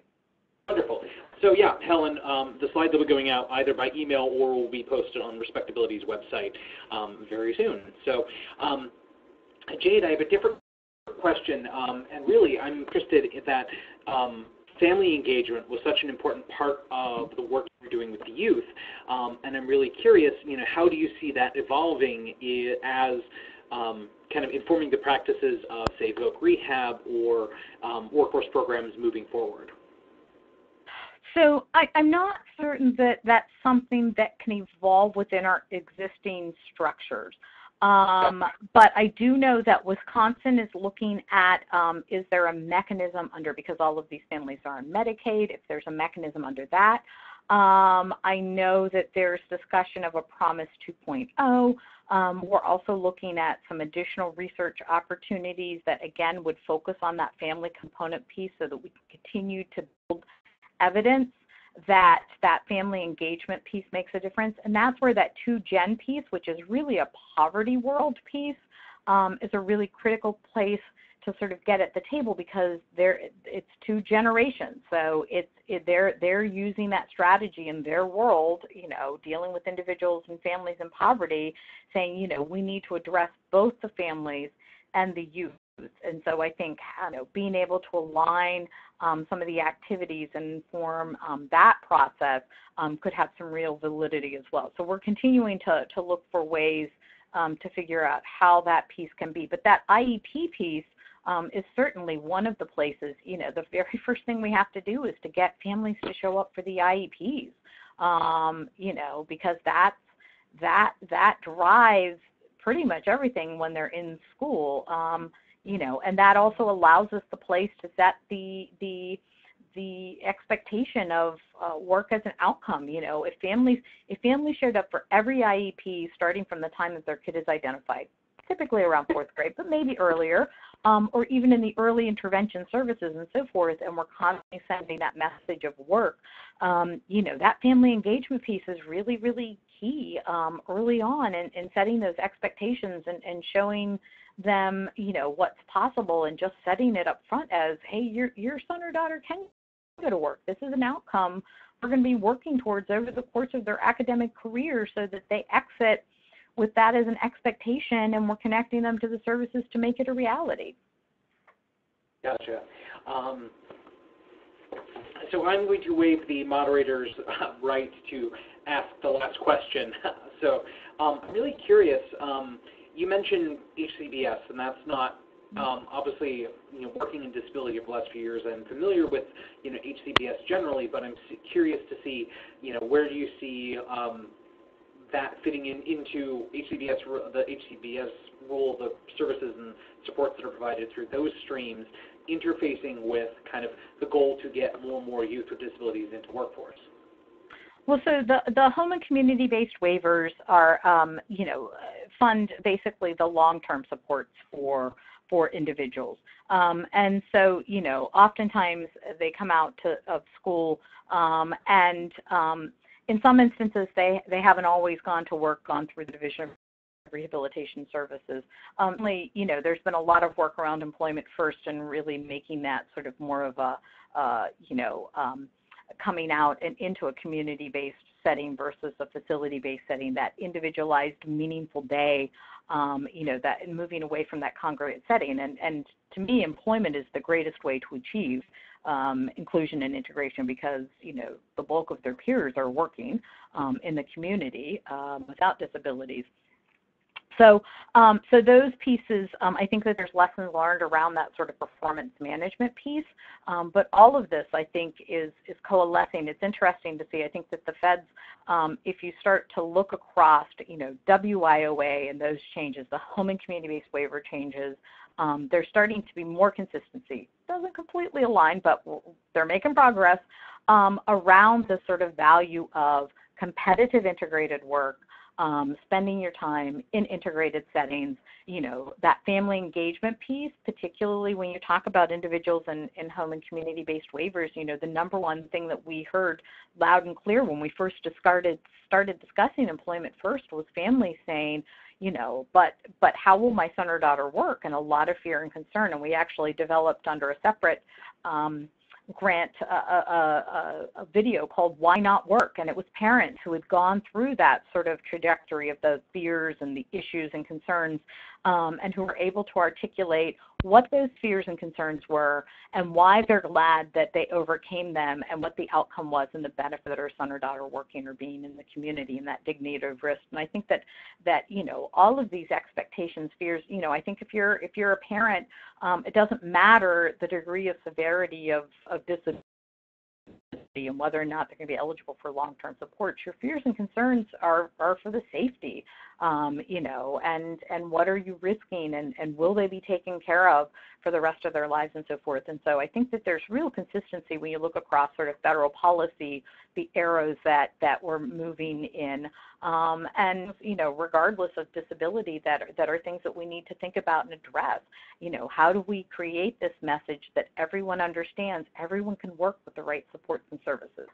[SPEAKER 1] Wonderful. So yeah, Helen, um, the slides will be going out either by email or will be posted on RespectAbility's website um, very soon. So um, Jade, I have a different question, um, and really I'm interested in that um, family engagement was such an important part of the work you're doing with the youth. Um, and I'm really curious, you know, how do you see that evolving as um, kind of informing the practices of, say, voc rehab or um, workforce programs moving forward?
[SPEAKER 2] So I, am not certain that that's something that can evolve within our existing structures. Um, but I do know that Wisconsin is looking at um, is there a mechanism under, because all of these families are on Medicaid, if there's a mechanism under that. Um, I know that there's discussion of a Promise 2.0. Um, we're also looking at some additional research opportunities that, again, would focus on that family component piece so that we can continue to build evidence that that family engagement piece makes a difference. And that's where that two gen piece, which is really a poverty world piece, um, is a really critical place to sort of get at the table because there it's two generations so it's it, they're they're using that strategy in their world you know dealing with individuals and families in poverty saying you know we need to address both the families and the youth and so I think you know being able to align um, some of the activities and inform um, that process um, could have some real validity as well. So we're continuing to to look for ways um, to figure out how that piece can be. But that IEP piece um, is certainly one of the places, you know, the very (laughs) first thing we have to do is to get families to show up for the IEPs, um, you know, because that's, that, that drives pretty much everything when they're in school, um, you know, and that also allows us the place to set the, the, the expectation of uh, work as an outcome. You know, if families if families showed up for every IEP starting from the time that their kid is identified, typically around fourth grade, but maybe earlier, um, or even in the early intervention services and so forth, and we're constantly sending that message of work, um, you know, that family engagement piece is really, really key um, early on in, in setting those expectations and, and showing them, you know, what's possible and just setting it up front as, hey, your, your son or daughter can go to work. This is an outcome we're going to be working towards over the course of their academic career so that they exit with that as an expectation and we're connecting them to the services to make it a reality.
[SPEAKER 1] Gotcha. Um, so I'm going to waive the moderator's uh, right to ask the last question. (laughs) so um, I'm really curious. Um, you mentioned HCBS, and that's not um, obviously you know working in disability over the last few years. I'm familiar with you know HCBS generally, but I'm curious to see you know where do you see um, that fitting in into HCBS, the HCBS role, the services and supports that are provided through those streams, interfacing with kind of the goal to get more and more youth with disabilities into workforce?
[SPEAKER 2] Well, so the the home and community-based waivers are, um, you know, fund basically the long-term supports for for individuals. Um, and so, you know, oftentimes they come out to, of school um, and um, in some instances, they, they haven't always gone to work, gone through the Division of Rehabilitation Services. Um, you know, there's been a lot of work around employment first and really making that sort of more of a, uh, you know, um, coming out and into a community-based setting versus a facility-based setting, that individualized, meaningful day, um, you know, that moving away from that congregate setting. And, and to me, employment is the greatest way to achieve um, inclusion and integration because you know the bulk of their peers are working um, in the community um, without disabilities. So, um, so those pieces, um, I think that there's lessons learned around that sort of performance management piece. Um, but all of this, I think, is is coalescing. It's interesting to see. I think that the feds, um, if you start to look across, you know, WIOA and those changes, the home and community-based waiver changes, um, there's starting to be more consistency. Doesn't completely align, but they're making progress um, around the sort of value of competitive integrated work um, spending your time in integrated settings, you know, that family engagement piece, particularly when you talk about individuals in, in home and community-based waivers, you know, the number one thing that we heard loud and clear when we first started, started discussing employment first was families saying, you know, but but how will my son or daughter work? And a lot of fear and concern. And we actually developed under a separate um, grant a, a, a, video called Why Not Work? And it was parents who had gone through that sort of trajectory of the fears and the issues and concerns um, and who were able to articulate what those fears and concerns were and why they're glad that they overcame them and what the outcome was and the benefit of their son or daughter working or being in the community and that dignity of risk. And I think that that you know all of these expectations, fears. You know, I think if you're if you're a parent, um, it doesn't matter the degree of severity of of disability and whether or not they're going to be eligible for long-term support. Your fears and concerns are, are for the safety, um, you know, and, and what are you risking and, and will they be taken care of for the rest of their lives and so forth. And so I think that there's real consistency when you look across sort of federal policy, the arrows that that we're moving in, um, and you know, regardless of disability, that that are things that we need to think about and address. You know, how do we create this message that everyone understands, everyone can work with the right supports and services?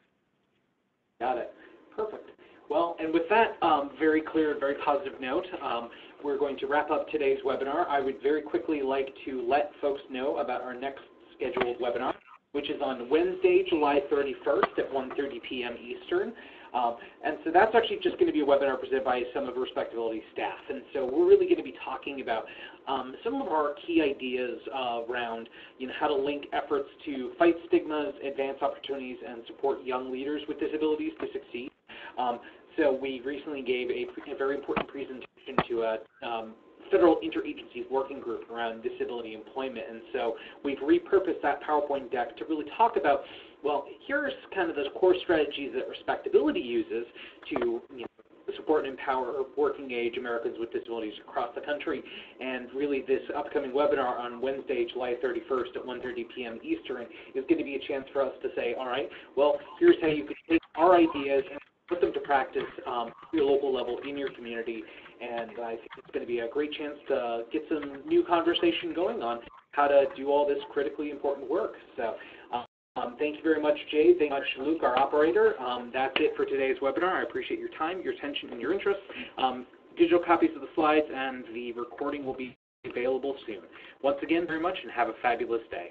[SPEAKER 1] Got it. Perfect. Well, and with that um, very clear and very positive note, um, we're going to wrap up today's webinar. I would very quickly like to let folks know about our next scheduled webinar, which is on Wednesday, July 31st at 1.30 p.m. Eastern. Um, and so that's actually just going to be a webinar presented by some of RespectAbility staff. And so we're really going to be talking about um, some of our key ideas uh, around you know, how to link efforts to fight stigmas, advance opportunities, and support young leaders with disabilities to succeed. Um, so we recently gave a, a, very important presentation to a um, federal interagency working group around disability employment. And so we've repurposed that PowerPoint deck to really talk about, well, here's kind of those core strategies that RespectAbility uses to you know, support and empower working age Americans with disabilities across the country. And really this upcoming webinar on Wednesday, July 31st at 1.30 p.m. Eastern is going to be a chance for us to say, all right, well, here's how you can take our ideas and put them to practice um, at your local level in your community. And I think it's going to be a great chance to get some new conversation going on how to do all this critically important work. So um, thank you very much, Jade. Thank you much, Luke, our operator. Um, that's it for today's webinar. I appreciate your time, your attention, and your interest. Um, digital copies of the slides and the recording will be available soon. Once again, very much, and have a fabulous day.